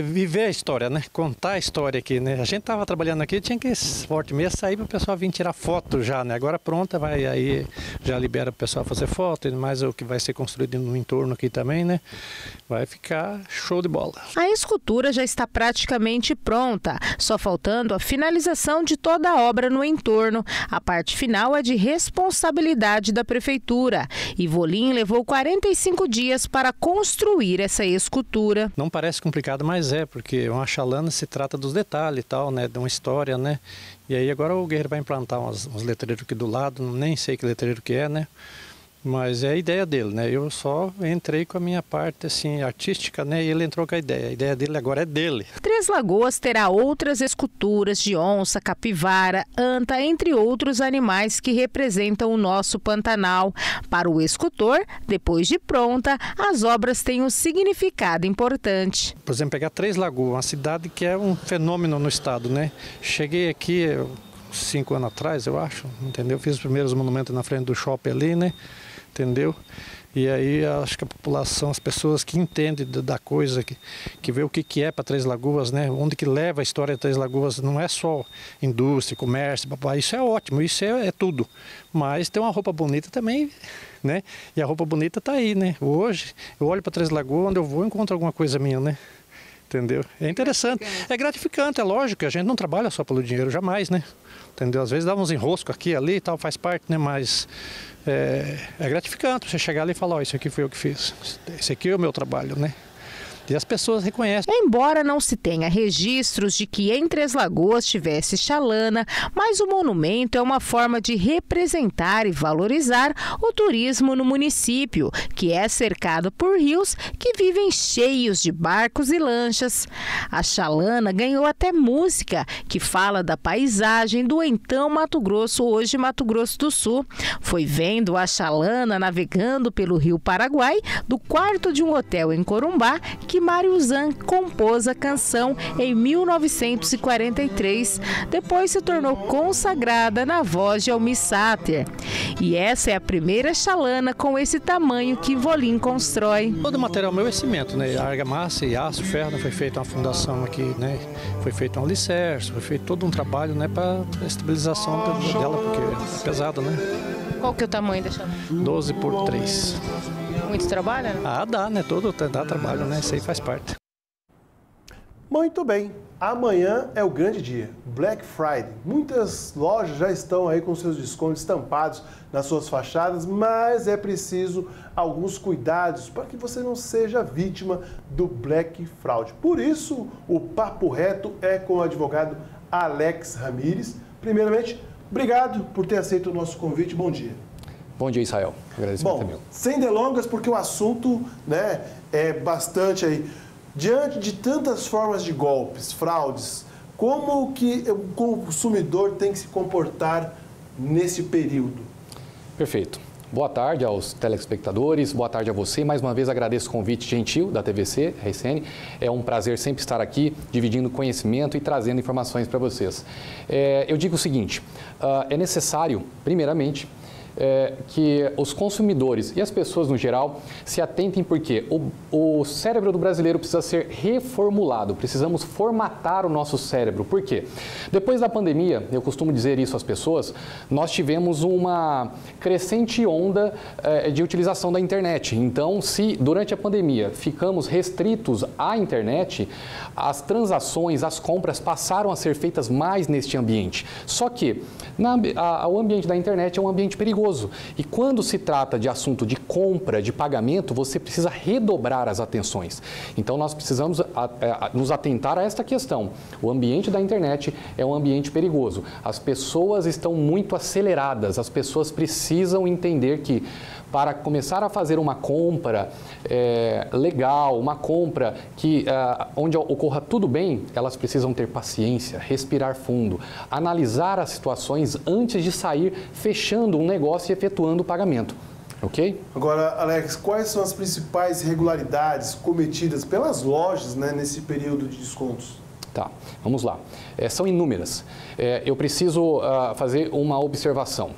viver a história, né? Contar a história aqui, né? A gente estava trabalhando aqui, tinha que forte mesmo sair para o pessoal vir tirar foto já, né? Agora pronta, vai aí já libera o pessoal fazer foto, e mais o que vai ser construído no entorno aqui também, né? Vai ficar show de bola. A escultura já está praticamente pronta, só faltando a finalização de toda a obra no entorno. A parte final é de responsabilidade da prefeitura. E Volim levou 45 dias para construir essa escultura. Não parece complicado complicado, mas é, porque uma chalana se trata dos detalhes e tal, né? De uma história, né? E aí agora o Guerreiro vai implantar uns, uns letreiros aqui do lado, nem sei que letreiro que é, né? Mas é a ideia dele, né? Eu só entrei com a minha parte assim artística, né? E ele entrou com a ideia. A ideia dele agora é dele. Três Lagoas terá outras esculturas de onça, capivara, anta, entre outros animais que representam o nosso Pantanal. Para o escultor, depois de pronta, as obras têm um significado importante. Por exemplo, pegar Três Lagoas, uma cidade que é um fenômeno no estado, né? Cheguei aqui cinco anos atrás, eu acho, entendeu? Fiz os primeiros monumentos na frente do shopping ali, né? Entendeu? E aí acho que a população, as pessoas que entendem da coisa, que, que vê o que, que é para Três Lagoas, né? Onde que leva a história de Três Lagoas, não é só indústria, comércio, papai, isso é ótimo, isso é, é tudo. Mas tem uma roupa bonita também, né? E a roupa bonita está aí, né? Hoje eu olho para Três Lagoas, onde eu vou encontro alguma coisa minha, né? Entendeu? É interessante. É gratificante, é lógico, a gente não trabalha só pelo dinheiro, jamais, né? Entendeu? Às vezes dá uns enroscos aqui ali e tal, faz parte, né? Mas é, é gratificante você chegar ali e falar, oh, isso aqui foi eu que fiz, esse aqui é o meu trabalho, né? E as pessoas reconhecem. Embora não se tenha registros de que em Três Lagoas tivesse chalana, mas o monumento é uma forma de representar e valorizar o turismo no município, que é cercado por rios que vivem cheios de barcos e lanchas. A chalana ganhou até música que fala da paisagem do então Mato Grosso, hoje Mato Grosso do Sul. Foi vendo a chalana navegando pelo rio Paraguai do quarto de um hotel em Corumbá que Mário Zan compôs a canção em 1943. Depois se tornou consagrada na voz de Almi Sater. E essa é a primeira chalana com esse tamanho que Volim constrói. Todo o material meu é cimento, né? Argamassa e aço, ferro, foi feita uma fundação aqui, né? Foi feito um alicerce, foi feito todo um trabalho, né, para a estabilização dela, porque é pesada, né? Qual que é o tamanho da chalana? 12 por 3. Muito trabalho? Né? Ah, dá, né? Todo dá trabalho, né? Isso aí faz parte. Muito bem. Amanhã é o grande dia, Black Friday. Muitas lojas já estão aí com seus descontos estampados nas suas fachadas, mas é preciso alguns cuidados para que você não seja vítima do Black Fraud. Por isso, o papo reto é com o advogado Alex Ramires. Primeiramente, obrigado por ter aceito o nosso convite. Bom dia. Bom dia, Israel. Agradecimento Bom, meu. Sem delongas, porque o assunto né, é bastante aí. Diante de tantas formas de golpes, fraudes, como que o consumidor tem que se comportar nesse período? Perfeito. Boa tarde aos telespectadores, boa tarde a você. Mais uma vez agradeço o convite gentil da TVC, RCN. É um prazer sempre estar aqui dividindo conhecimento e trazendo informações para vocês. É, eu digo o seguinte: uh, é necessário, primeiramente, é, que os consumidores e as pessoas no geral se atentem porque o, o cérebro do brasileiro precisa ser reformulado, precisamos formatar o nosso cérebro. Por quê? Depois da pandemia, eu costumo dizer isso às pessoas, nós tivemos uma crescente onda é, de utilização da internet. Então, se durante a pandemia ficamos restritos à internet, as transações, as compras passaram a ser feitas mais neste ambiente. Só que na, a, o ambiente da internet é um ambiente perigoso E quando se trata de assunto de compra, de pagamento, você precisa redobrar as atenções. Então nós precisamos nos atentar a esta questão. O ambiente da internet é um ambiente perigoso. As pessoas estão muito aceleradas, as pessoas precisam entender que para começar a fazer uma compra é, legal, uma compra que é, onde ocorra tudo bem, elas precisam ter paciência, respirar fundo, analisar as situações antes de sair fechando um negócio e efetuando o pagamento. Ok? Agora, Alex, quais são as principais irregularidades cometidas pelas lojas né, nesse período de descontos? Tá, vamos lá. É, são inúmeras. É, eu preciso uh, fazer uma observação.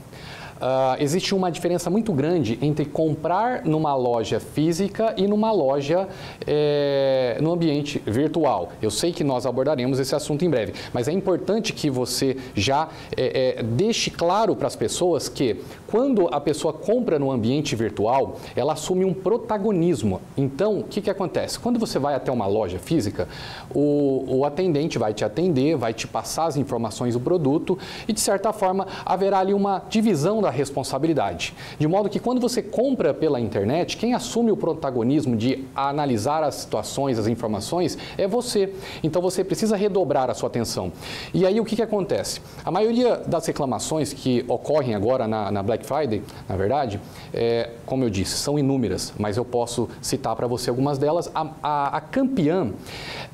Uh, existe uma diferença muito grande entre comprar numa loja física e numa loja é, no ambiente virtual. Eu sei que nós abordaremos esse assunto em breve, mas é importante que você já é, é, deixe claro para as pessoas que quando a pessoa compra no ambiente virtual, ela assume um protagonismo. Então, o que, que acontece? Quando você vai até uma loja física, o, o atendente vai te atender, vai te passar as informações do produto e, de certa forma, haverá ali uma divisão da responsabilidade. De modo que quando você compra pela internet, quem assume o protagonismo de analisar as situações, as informações, é você. Então você precisa redobrar a sua atenção. E aí o que, que acontece? A maioria das reclamações que ocorrem agora na, na Black Friday, na verdade, é, como eu disse, são inúmeras, mas eu posso citar para você algumas delas. A, a, a campeã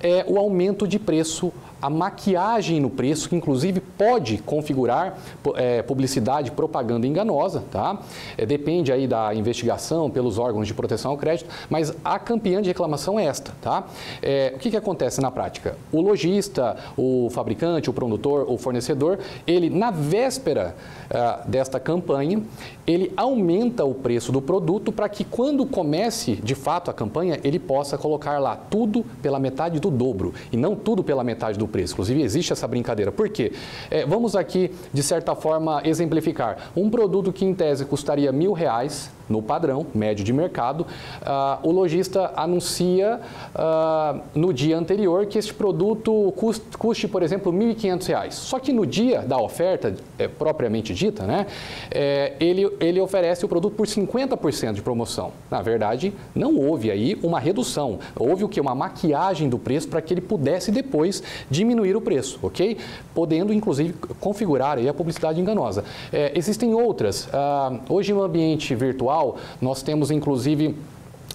é o aumento de preço a maquiagem no preço, que inclusive pode configurar é, publicidade, propaganda enganosa, tá? É, depende aí da investigação pelos órgãos de proteção ao crédito, mas a campeã de reclamação é esta, tá? É, o que, que acontece na prática? O lojista, o fabricante, o produtor, o fornecedor, ele na véspera uh, desta campanha, ele aumenta o preço do produto para que quando comece de fato a campanha, ele possa colocar lá tudo pela metade do dobro e não tudo pela metade do preço. Inclusive, existe essa brincadeira. Por quê? É, vamos aqui, de certa forma, exemplificar. Um produto que em tese custaria mil reais, no padrão médio de mercado, uh, o lojista anuncia uh, no dia anterior que este produto custe, custe por exemplo, R$ 1.500. Só que no dia da oferta, é, propriamente dita, né, é, ele, ele oferece o produto por 50% de promoção. Na verdade, não houve aí uma redução. Houve o que? Uma maquiagem do preço para que ele pudesse depois diminuir o preço, ok? Podendo, inclusive, configurar aí a publicidade enganosa. É, existem outras. Uh, hoje, no ambiente virtual, nós temos inclusive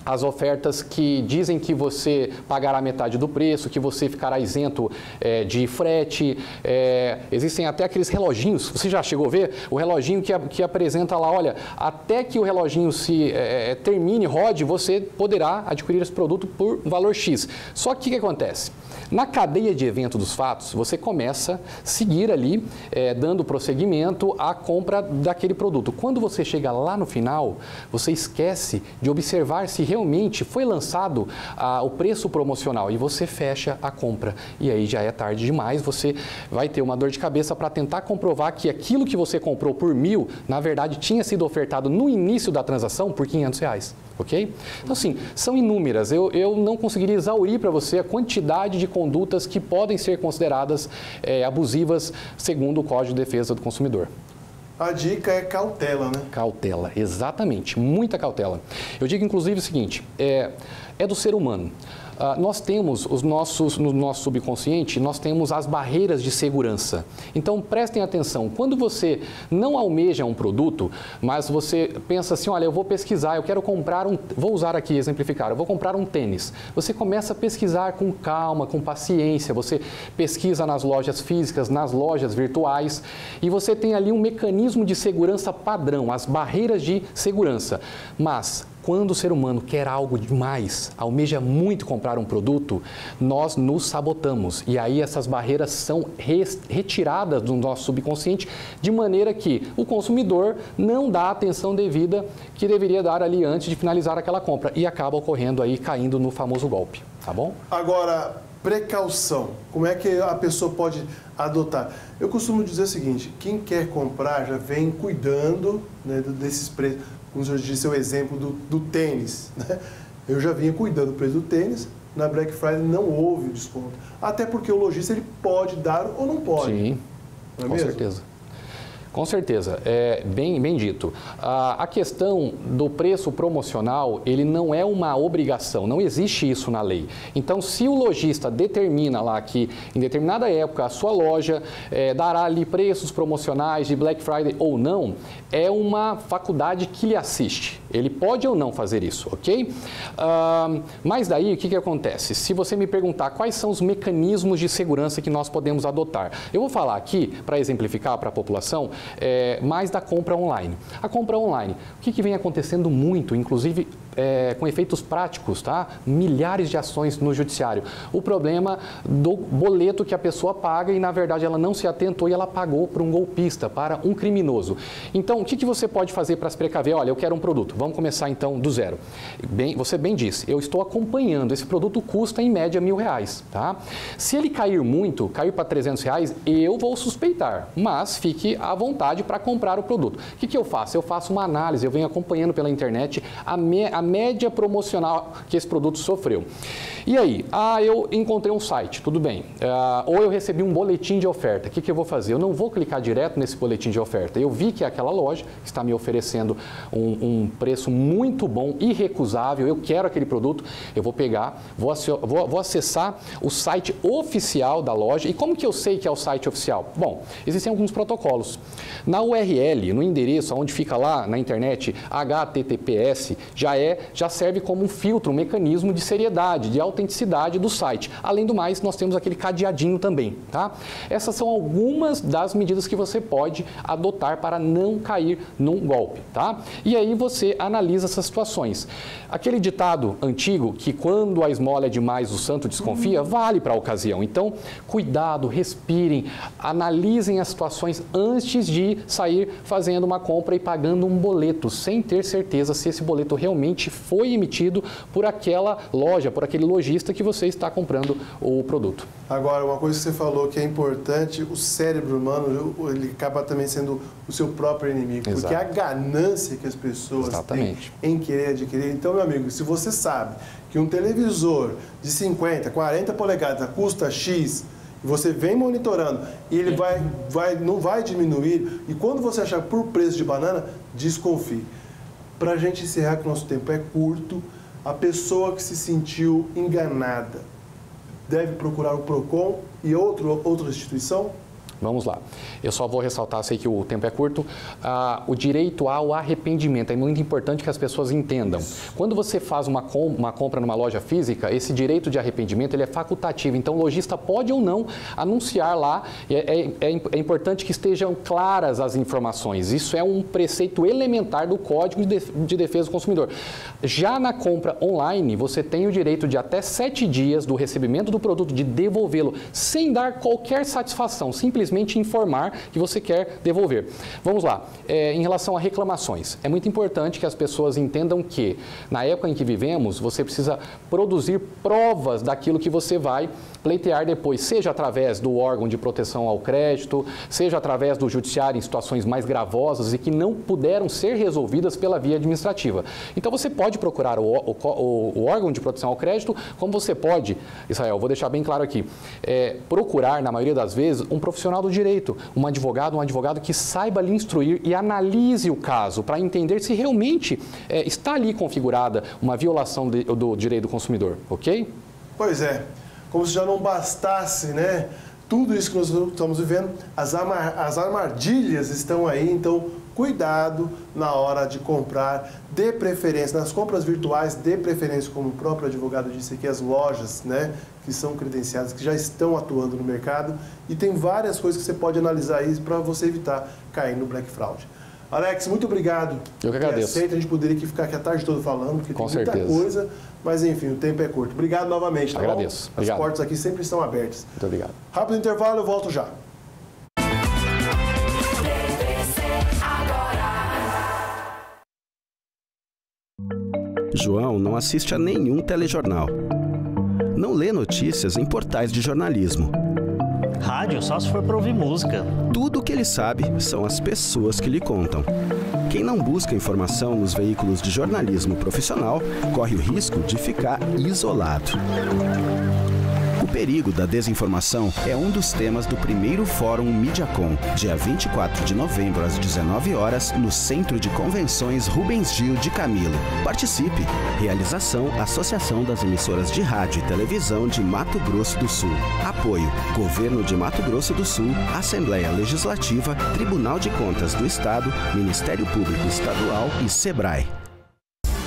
as ofertas que dizem que você pagará metade do preço, que você ficará isento é, de frete. É, existem até aqueles reloginhos, você já chegou a ver? O reloginho que, que apresenta lá, olha, até que o reloginho se é, termine, rode, você poderá adquirir esse produto por valor X. Só que o que, que acontece? Na cadeia de evento dos fatos, você começa a seguir ali, é, dando prosseguimento à compra daquele produto. Quando você chega lá no final, você esquece de observar se realmente foi lançado ah, o preço promocional e você fecha a compra. E aí já é tarde demais, você vai ter uma dor de cabeça para tentar comprovar que aquilo que você comprou por mil, na verdade, tinha sido ofertado no início da transação por 500 reais ok? Então, assim, são inúmeras. Eu, eu não conseguiria exaurir para você a quantidade de condutas que podem ser consideradas é, abusivas segundo o Código de Defesa do Consumidor. A dica é cautela, né? Cautela, exatamente, muita cautela. Eu digo, inclusive, o seguinte, é, é do ser humano. Uh, nós temos os nossos, no nosso subconsciente, nós temos as barreiras de segurança. Então prestem atenção, quando você não almeja um produto, mas você pensa assim, olha, eu vou pesquisar, eu quero comprar um, vou usar aqui exemplificar, eu vou comprar um tênis. Você começa a pesquisar com calma, com paciência, você pesquisa nas lojas físicas, nas lojas virtuais e você tem ali um mecanismo de segurança padrão, as barreiras de segurança. Mas quando o ser humano quer algo demais, almeja muito comprar um produto, nós nos sabotamos. E aí essas barreiras são retiradas do nosso subconsciente de maneira que o consumidor não dá a atenção devida que deveria dar ali antes de finalizar aquela compra e acaba ocorrendo aí caindo no famoso golpe, tá bom? Agora, precaução. Como é que a pessoa pode adotar? Eu costumo dizer o seguinte: quem quer comprar já vem cuidando né, desses preços como o senhor disse, o exemplo do, do tênis. Né? Eu já vinha cuidando do preço do tênis, na Black Friday não houve o desconto. Até porque o lojista ele pode dar ou não pode. Sim, não é com mesmo? certeza. Com certeza, é bem, bem dito. A, a questão do preço promocional, ele não é uma obrigação, não existe isso na lei. Então, se o lojista determina lá que em determinada época a sua loja é, dará ali preços promocionais de Black Friday ou não, é uma faculdade que lhe assiste. Ele pode ou não fazer isso, ok? Uh, mas daí o que, que acontece? Se você me perguntar quais são os mecanismos de segurança que nós podemos adotar, eu vou falar aqui, para exemplificar para a população, é, mais da compra online. A compra online, o que, que vem acontecendo muito, inclusive é, com efeitos práticos, tá? Milhares de ações no judiciário. O problema do boleto que a pessoa paga e, na verdade, ela não se atentou e ela pagou para um golpista, para um criminoso. Então, o que, que você pode fazer para se precaver? Olha, eu quero um produto. Vamos começar então do zero. Bem, você bem disse, eu estou acompanhando. Esse produto custa em média mil reais, tá? Se ele cair muito, cair para 300 reais, eu vou suspeitar, mas fique à vontade para comprar o produto. O que, que eu faço? Eu faço uma análise, eu venho acompanhando pela internet a, me, a média promocional que esse produto sofreu. E aí? Ah, eu encontrei um site, tudo bem. Ah, ou eu recebi um boletim de oferta. O que, que eu vou fazer? Eu não vou clicar direto nesse boletim de oferta. Eu vi que aquela loja está me oferecendo um, um preço muito bom, irrecusável. Eu quero aquele produto. Eu vou pegar, vou, vou, vou acessar o site oficial da loja. E como que eu sei que é o site oficial? Bom, existem alguns protocolos. Na URL, no endereço onde fica lá na internet, HTTPS, já é já serve como um filtro, um mecanismo de seriedade, de autenticidade do site. Além do mais, nós temos aquele cadeadinho também, tá? Essas são algumas das medidas que você pode adotar para não cair num golpe, tá? E aí você analisa essas situações. Aquele ditado antigo que quando a esmola é demais o santo desconfia, vale para a ocasião. Então, cuidado, respirem, analisem as situações antes de sair fazendo uma compra e pagando um boleto, sem ter certeza se esse boleto realmente foi emitido por aquela loja, por aquele lojista que você está comprando o produto. Agora, uma coisa que você falou que é importante, o cérebro humano, ele acaba também sendo o seu próprio inimigo. Exato. Porque a ganância que as pessoas Exatamente. têm em querer adquirir. Então, meu amigo, se você sabe que um televisor de 50, 40 polegadas custa X, você vem monitorando e ele vai, vai, não vai diminuir, e quando você achar por preço de banana, desconfie. Para a gente encerrar, que o nosso tempo é curto, a pessoa que se sentiu enganada deve procurar o PROCON e outro, outra instituição? Vamos lá. Eu só vou ressaltar, sei que o tempo é curto, ah, o direito ao arrependimento. É muito importante que as pessoas entendam. Quando você faz uma, com, uma compra numa loja física, esse direito de arrependimento ele é facultativo. Então, o lojista pode ou não anunciar lá. É, é, é, é importante que estejam claras as informações. Isso é um preceito elementar do Código de, de Defesa do Consumidor. Já na compra online, você tem o direito de até sete dias do recebimento do produto de devolvê-lo sem dar qualquer satisfação, simplesmente simplesmente informar que você quer devolver. Vamos lá. É, em relação a reclamações, é muito importante que as pessoas entendam que, na época em que vivemos, você precisa produzir provas daquilo que você vai pleitear depois, seja através do órgão de proteção ao crédito, seja através do judiciário em situações mais gravosas e que não puderam ser resolvidas pela via administrativa. Então você pode procurar o, o, o, órgão de proteção ao crédito, como você pode, Israel, vou deixar bem claro aqui, é, procurar, na maioria das vezes, um profissional do direito, um advogado, um advogado que saiba lhe instruir e analise o caso para entender se realmente é, está ali configurada uma violação de, do direito do consumidor, ok? Pois é como se já não bastasse, né? Tudo isso que nós estamos vivendo, as, as armadilhas estão aí, então cuidado na hora de comprar, dê preferência, nas compras virtuais, dê preferência, como o próprio advogado disse aqui, as lojas, né, que são credenciadas, que já estão atuando no mercado, e tem várias coisas que você pode analisar aí para você evitar cair no Black Fraud. Alex, muito obrigado. Eu que agradeço. Aceita, a gente poderia aqui ficar aqui a tarde toda falando, porque Com tem muita certeza. coisa, mas enfim, o tempo é curto. Obrigado novamente, tá Agradeço. Bom? Obrigado. As portas aqui sempre estão abertas. Muito obrigado. Rápido intervalo, eu volto já. João não assiste a nenhum telejornal. Não lê notícias em portais de jornalismo. Rádio só se for para ouvir música. Tudo o que ele sabe são as pessoas que lhe contam. Quem não busca informação nos veículos de jornalismo profissional corre o risco de ficar isolado perigo da desinformação é um dos temas do primeiro Fórum Mediacom, dia 24 de novembro às 19 horas, no Centro de Convenções Rubens Gil de Camilo. Participe. Realização Associação das Emissoras de Rádio e Televisão de Mato Grosso do Sul. Apoio Governo de Mato Grosso do Sul, Assembleia Legislativa, Tribunal de Contas do Estado, Ministério Público Estadual e Sebrae.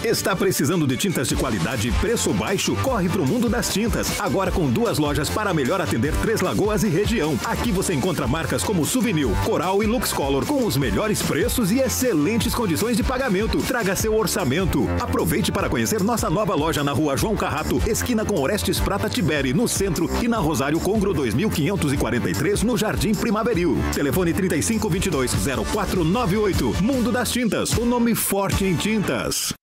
Está precisando de tintas de qualidade e preço baixo? Corre para o mundo das tintas. Agora com duas lojas para melhor atender Três Lagoas e região. Aqui você encontra marcas como Souvenir, Coral e Luxcolor com os melhores preços e excelentes condições de pagamento. Traga seu orçamento. Aproveite para conhecer nossa nova loja na rua João Carrato, esquina com Orestes Prata Tiberi, no centro e na Rosário Congro 2543, no Jardim Primaveril. Telefone 3522 0498. Mundo das Tintas, o nome forte em tintas.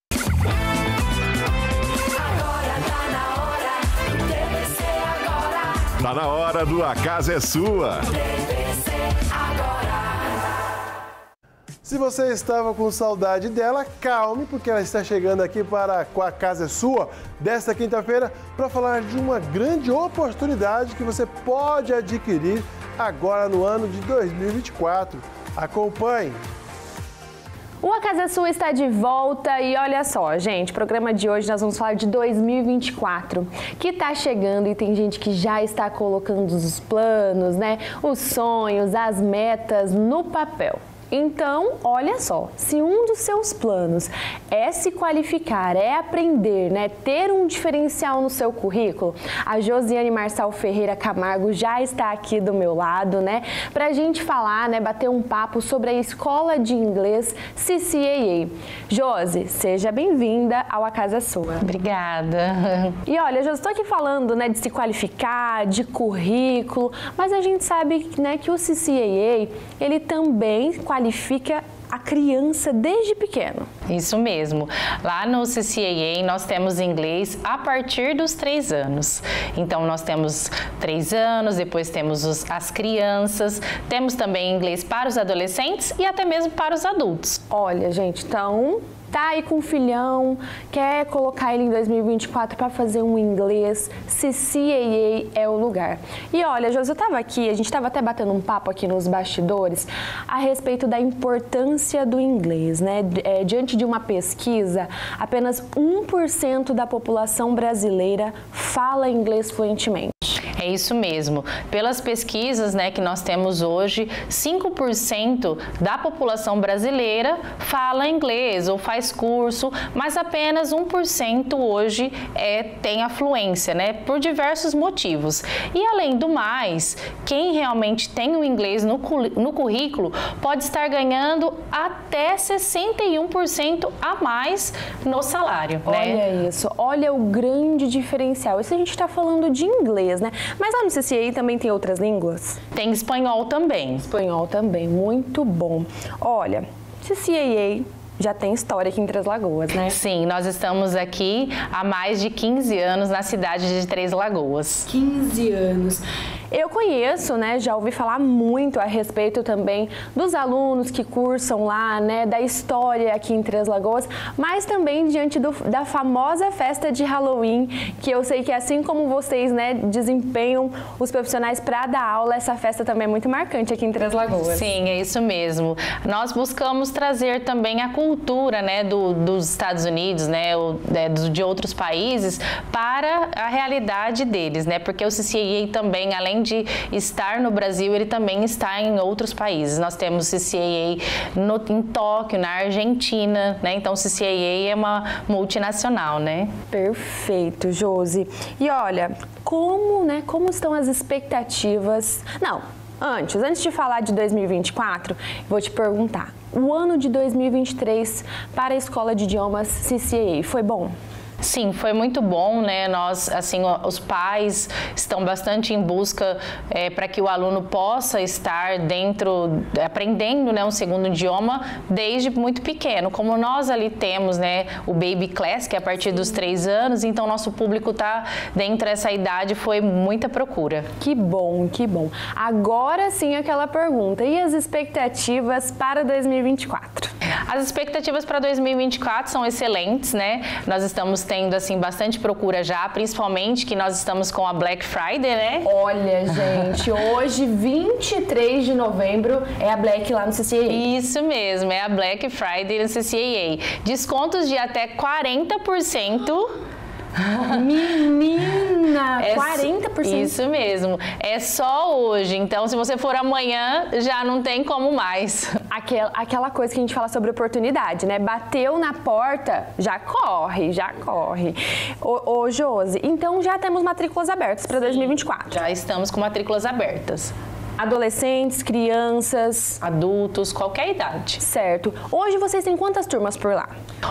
Tá na hora do A Casa é Sua. Se você estava com saudade dela, calme, porque ela está chegando aqui para a Casa é Sua, desta quinta-feira, para falar de uma grande oportunidade que você pode adquirir agora no ano de 2024. Acompanhe! O A Casa Sua está de volta e olha só, gente, programa de hoje nós vamos falar de 2024, que está chegando e tem gente que já está colocando os planos, né, os sonhos, as metas no papel. Então, olha só, se um dos seus planos é se qualificar, é aprender, né, ter um diferencial no seu currículo, a Josiane Marçal Ferreira Camargo já está aqui do meu lado, né, para a gente falar, né, bater um papo sobre a Escola de Inglês CCAA. Josi, seja bem-vinda ao A Casa Sua. Obrigada. E olha, eu já estou aqui falando, né, de se qualificar, de currículo, mas a gente sabe, né, que o CCAA, ele também qualifica a criança desde pequeno. Isso mesmo. Lá no CCAA nós temos inglês a partir dos três anos. Então nós temos três anos, depois temos os, as crianças, temos também inglês para os adolescentes e até mesmo para os adultos. Olha, gente, então tá aí com o filhão, quer colocar ele em 2024 para fazer um inglês, CCAA é o lugar. E olha, Josi, eu tava aqui, a gente tava até batendo um papo aqui nos bastidores a respeito da importância do inglês, né? É, diante de uma pesquisa, apenas 1% da população brasileira fala inglês fluentemente. É isso mesmo. Pelas pesquisas né, que nós temos hoje, 5% da população brasileira fala inglês ou faz curso, mas apenas 1% hoje é, tem afluência, né, por diversos motivos. E além do mais, quem realmente tem o inglês no, no currículo pode estar ganhando até 61% a mais no salário. Olha né? isso, olha o grande diferencial. Isso a gente está falando de inglês, né? Mas lá no CCA também tem outras línguas? Tem espanhol também. Espanhol também, muito bom. Olha, CCAA já tem história aqui em Três Lagoas, né? Sim, nós estamos aqui há mais de 15 anos na cidade de Três Lagoas. 15 anos. Eu conheço, né, já ouvi falar muito a respeito também dos alunos que cursam lá, né, da história aqui em Três Lagoas, mas também diante do, da famosa festa de Halloween, que eu sei que assim como vocês, né, desempenham os profissionais para dar aula, essa festa também é muito marcante aqui em Três Lagoas. Sim, é isso mesmo. Nós buscamos trazer também a cultura, né, do, dos Estados Unidos, né, ou, né, de outros países para a realidade deles, né, porque o CCAA também, além de estar no Brasil, ele também está em outros países. Nós temos CCAA no, em Tóquio, na Argentina, né? Então, o CCAA é uma multinacional, né? Perfeito, Josi. E olha, como, né, como estão as expectativas? Não, antes, antes de falar de 2024, vou te perguntar. O ano de 2023 para a Escola de Idiomas CCAA foi bom? Sim, foi muito bom, né? Nós, assim, os pais estão bastante em busca é, para que o aluno possa estar dentro, aprendendo, né, um segundo idioma desde muito pequeno. Como nós ali temos, né, o Baby Class, que é a partir dos três anos, então nosso público está dentro dessa idade, foi muita procura. Que bom, que bom. Agora sim aquela pergunta, e as expectativas para 2024? As expectativas para 2024 são excelentes, né? Nós estamos tendo assim bastante procura já, principalmente que nós estamos com a Black Friday, né? Olha, gente, hoje 23 de novembro é a Black lá no CCAA. Isso mesmo, é a Black Friday no CCAA. Descontos de até 40%. Menina, É 40%. Isso mesmo. É só hoje. Então, se você for amanhã, já não tem como mais. Aquela, aquela coisa que a gente fala sobre oportunidade, né? Bateu na porta, já corre, já corre. Ô, ô Josi, então já temos matrículas abertas para 2024. Já estamos com matrículas abertas. Adolescentes, crianças, adultos, qualquer idade. Certo. Hoje vocês têm quantas turmas por lá?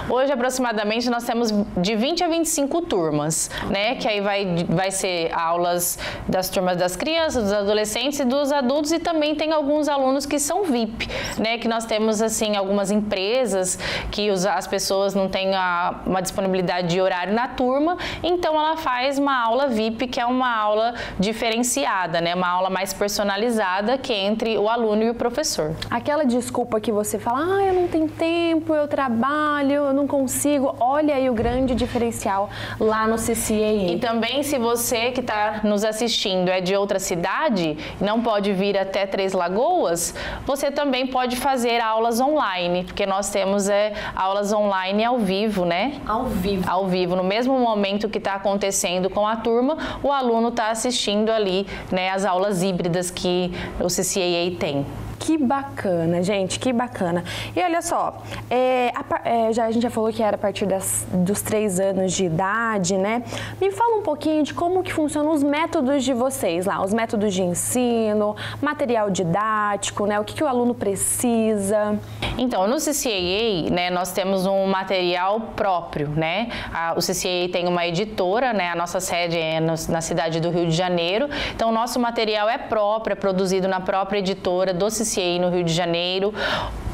Hoje, aproximadamente, nós temos de 20 a 25 turmas, né? Que aí vai, vai ser aulas das turmas das crianças, dos adolescentes e dos adultos e também tem alguns alunos que são VIP, né? Que nós temos, assim, algumas empresas que os, as pessoas não têm a, uma disponibilidade de horário na turma, então ela faz uma aula VIP, que é uma aula diferenciada, né? Uma aula mais personalizada que é entre o aluno e o professor. Aquela desculpa que você fala, ah, eu não tenho tempo, eu trabalho, eu não consigo. Olha aí o grande diferencial lá no CCAA. E também, se você que está nos assistindo é de outra cidade, não pode vir até Três Lagoas, você também pode fazer aulas online, porque nós temos é, aulas online ao vivo, né? Ao vivo. Ao vivo. No mesmo momento que está acontecendo com a turma, o aluno está assistindo ali né, as aulas híbridas que o CCAA tem. Que bacana, gente, que bacana. E olha só, é, a, é, já, a gente já falou que era a partir das, dos três anos de idade, né? Me fala um pouquinho de como que funcionam os métodos de vocês lá, os métodos de ensino, material didático, né? O que, que o aluno precisa. Então, no CCAA, né, nós temos um material próprio, né? A, o CCAA tem uma editora, né? A nossa sede é no, na cidade do Rio de Janeiro. Então, o nosso material é próprio, é produzido na própria editora do CCAA no Rio de Janeiro.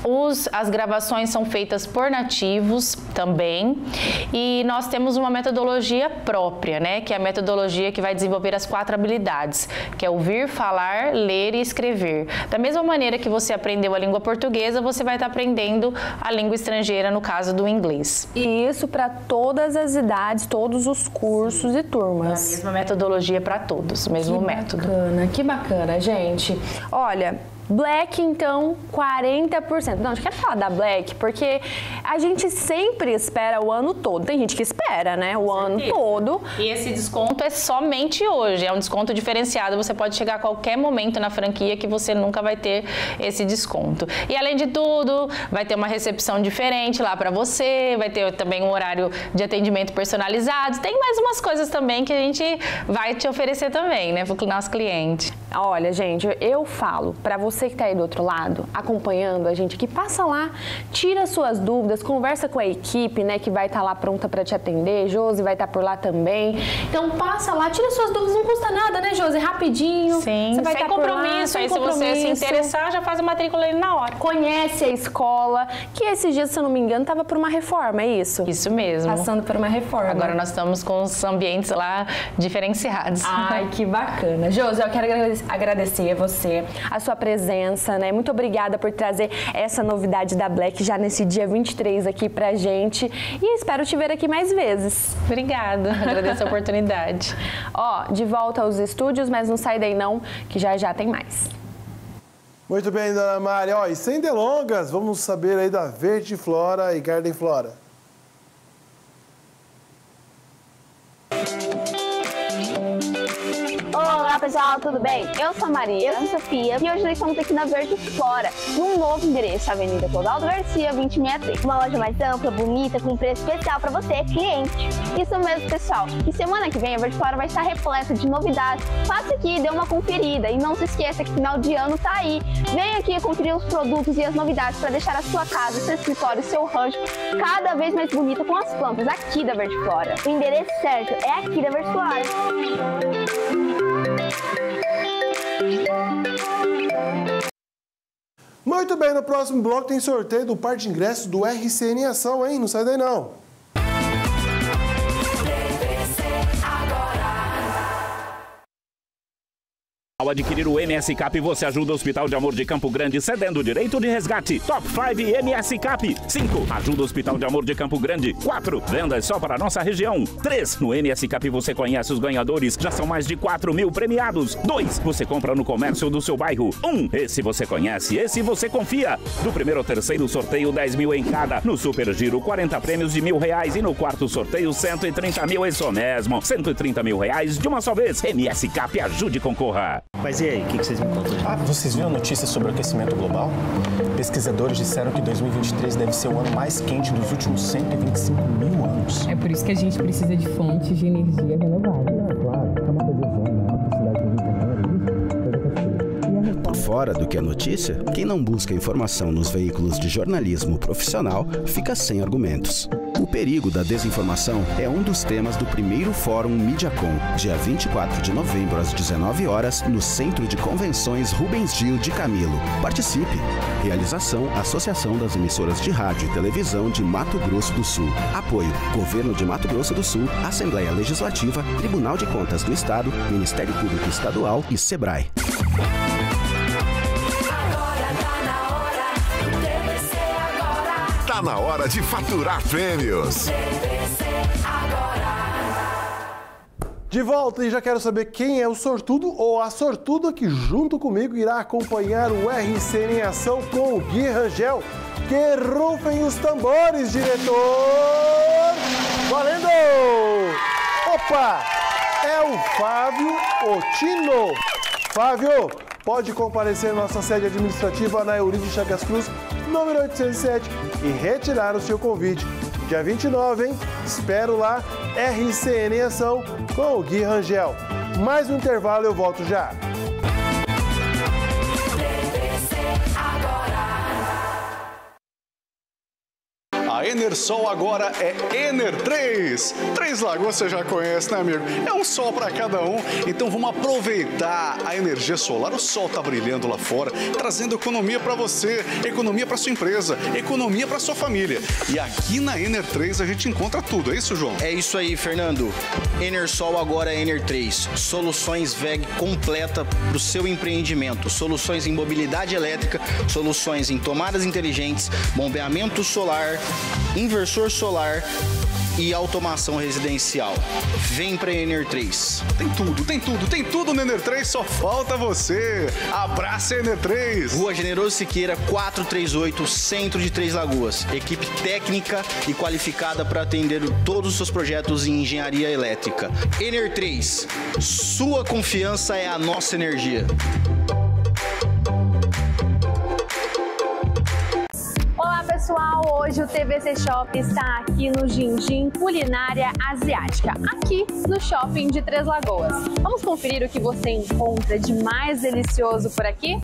Os, as gravações são feitas por nativos também e nós temos uma metodologia própria, né? Que é a metodologia que vai desenvolver as quatro habilidades, que é ouvir, falar, ler e escrever. Da mesma maneira que você aprendeu a língua portuguesa, você vai estar aprendendo a língua estrangeira, no caso do inglês. E isso para todas as idades, todos os cursos e turmas. A mesma metodologia para todos, o mesmo que método. Bacana, que bacana, gente. Olha, Black, então, 40%. Não, eu quero falar da Black, porque a gente sempre espera o ano todo. Tem gente que espera, né? O ano todo. E esse desconto é somente hoje. É um desconto diferenciado. Você pode chegar a qualquer momento na franquia que você nunca vai ter esse desconto. E além de tudo, vai ter uma recepção diferente lá para você, vai ter também um horário de atendimento personalizado. Tem mais umas coisas também que a gente vai te oferecer também, né, pro nosso cliente. Olha, gente, eu falo para você que está aí do outro lado, acompanhando a gente, que passa lá, tira suas dúvidas, conversa com a equipe, né, que vai estar tá lá pronta para te atender. Josi vai estar tá por lá também. Então passa lá, tira suas dúvidas, não custa nada, né, Josi? Rapidinho. Sim, você vai sem estar compromisso. Lá, sem aí compromisso. se você se interessar, já faz a matrícula ali na hora. Conhece a escola, que esses dias, se eu não me engano, estava por uma reforma, é isso? Isso mesmo. Passando por uma reforma. Agora nós estamos com os ambientes lá diferenciados. Ai, que bacana. Josi, eu quero agradecer a você, a sua presença, né? Muito obrigada por trazer essa novidade da Black já nesse dia 23 aqui pra gente. E espero te ver aqui mais vezes. Obrigada, agradeço a oportunidade. Ó, de volta aos estúdios, mas não sai daí não, que já já tem mais. Muito bem, dona Mari. Ó, e sem delongas, vamos saber aí da Verde Flora e Garden Flora. Pessoal, tudo bem? Eu sou a Maria, eu sou a Sofia e hoje nós estamos aqui na Verde Flora, num novo endereço, Avenida Clodoaldo Garcia, 2063. Uma loja mais ampla, bonita, com preço especial para você, cliente. Isso mesmo, pessoal. E semana que vem a Verde Flora vai estar repleta de novidades. Passa aqui, dê uma conferida e não se esqueça que final de ano tá aí. Vem aqui conferir os produtos e as novidades para deixar a sua casa, seu escritório, seu rancho cada vez mais bonita com as plantas aqui da Verde Flora. O endereço certo é aqui da Verde Flora. Muito bem, no próximo bloco tem sorteio do par de ingressos do RCN Ação, hein? Não sai daí não. Ao adquirir o MS Cap, você ajuda o Hospital de Amor de Campo Grande cedendo o direito de resgate. Top 5 MS Cap. 5. Ajuda o Hospital de Amor de Campo Grande. 4. Vendas só para nossa região. 3. No MS Cap você conhece os ganhadores. Já são mais de 4 mil premiados. 2. Você compra no comércio do seu bairro. 1. Esse você conhece, esse você confia. Do primeiro ao terceiro sorteio, 10 mil em cada. No Super Giro, 40 prêmios de mil reais. E no quarto sorteio, 130 mil. Isso mesmo. 130 mil reais de uma só vez. MS Cap ajude e concorra. Mas e aí, o que, que vocês me contam? Ah, vocês viram a notícia sobre o aquecimento global? Pesquisadores disseram que 2023 deve ser o ano mais quente dos últimos 125 mil anos. É por isso que a gente precisa de fontes de energia renovável. É, claro, camada de ozônio, a capacidade do Rio de Janeiro, Por fora do que é notícia, quem não busca informação nos veículos de jornalismo profissional fica sem argumentos. O perigo da desinformação é um dos temas do primeiro Fórum Mediacom, dia 24 de novembro às 19 horas, no Centro de Convenções Rubens Gil de Camilo. Participe! Realização Associação das Emissoras de Rádio e Televisão de Mato Grosso do Sul. Apoio Governo de Mato Grosso do Sul, Assembleia Legislativa, Tribunal de Contas do Estado, Ministério Público Estadual e Sebrae. Tá na hora de faturar prêmios. De volta e já quero saber quem é o sortudo ou a sortuda que junto comigo irá acompanhar o RCN em ação com o Gui Rangel. Que rufem os tambores, diretor! Valendo! Opa! É o Fábio Otino. Fábio, pode comparecer à nossa sede administrativa na Euridio Chagas Cruz, número 807, e retirar o seu convite. Dia 29, hein? Espero lá, RCN em ação com o Gui Rangel. Mais um intervalo, eu volto já. Enersol agora é Ener 3. Três Lagoas você já conhece, né, amigo? É um sol para cada um. Então vamos aproveitar a energia solar. O sol tá brilhando lá fora, trazendo economia para você, economia para sua empresa, economia para sua família. E aqui na Ener 3 a gente encontra tudo. É isso, João? É isso aí, Fernando. Enersol agora é Ener 3. Soluções VEG completa para o seu empreendimento. Soluções em mobilidade elétrica, soluções em tomadas inteligentes, bombeamento solar, inversor solar e automação residencial. Vem para Ener 3. Tem tudo, tem tudo, tem tudo no Ener 3, só falta você. Abraça Ener 3. Rua Generoso Siqueira, 438, Centro de Três Lagoas. Equipe técnica e qualificada para atender todos os seus projetos em engenharia elétrica. Ener 3, sua confiança é a nossa energia. Pessoal, hoje o TVC Shop está aqui no Gingim Culinária Asiática, aqui no Shopping de Três Lagoas. Vamos conferir o que você encontra de mais delicioso por aqui?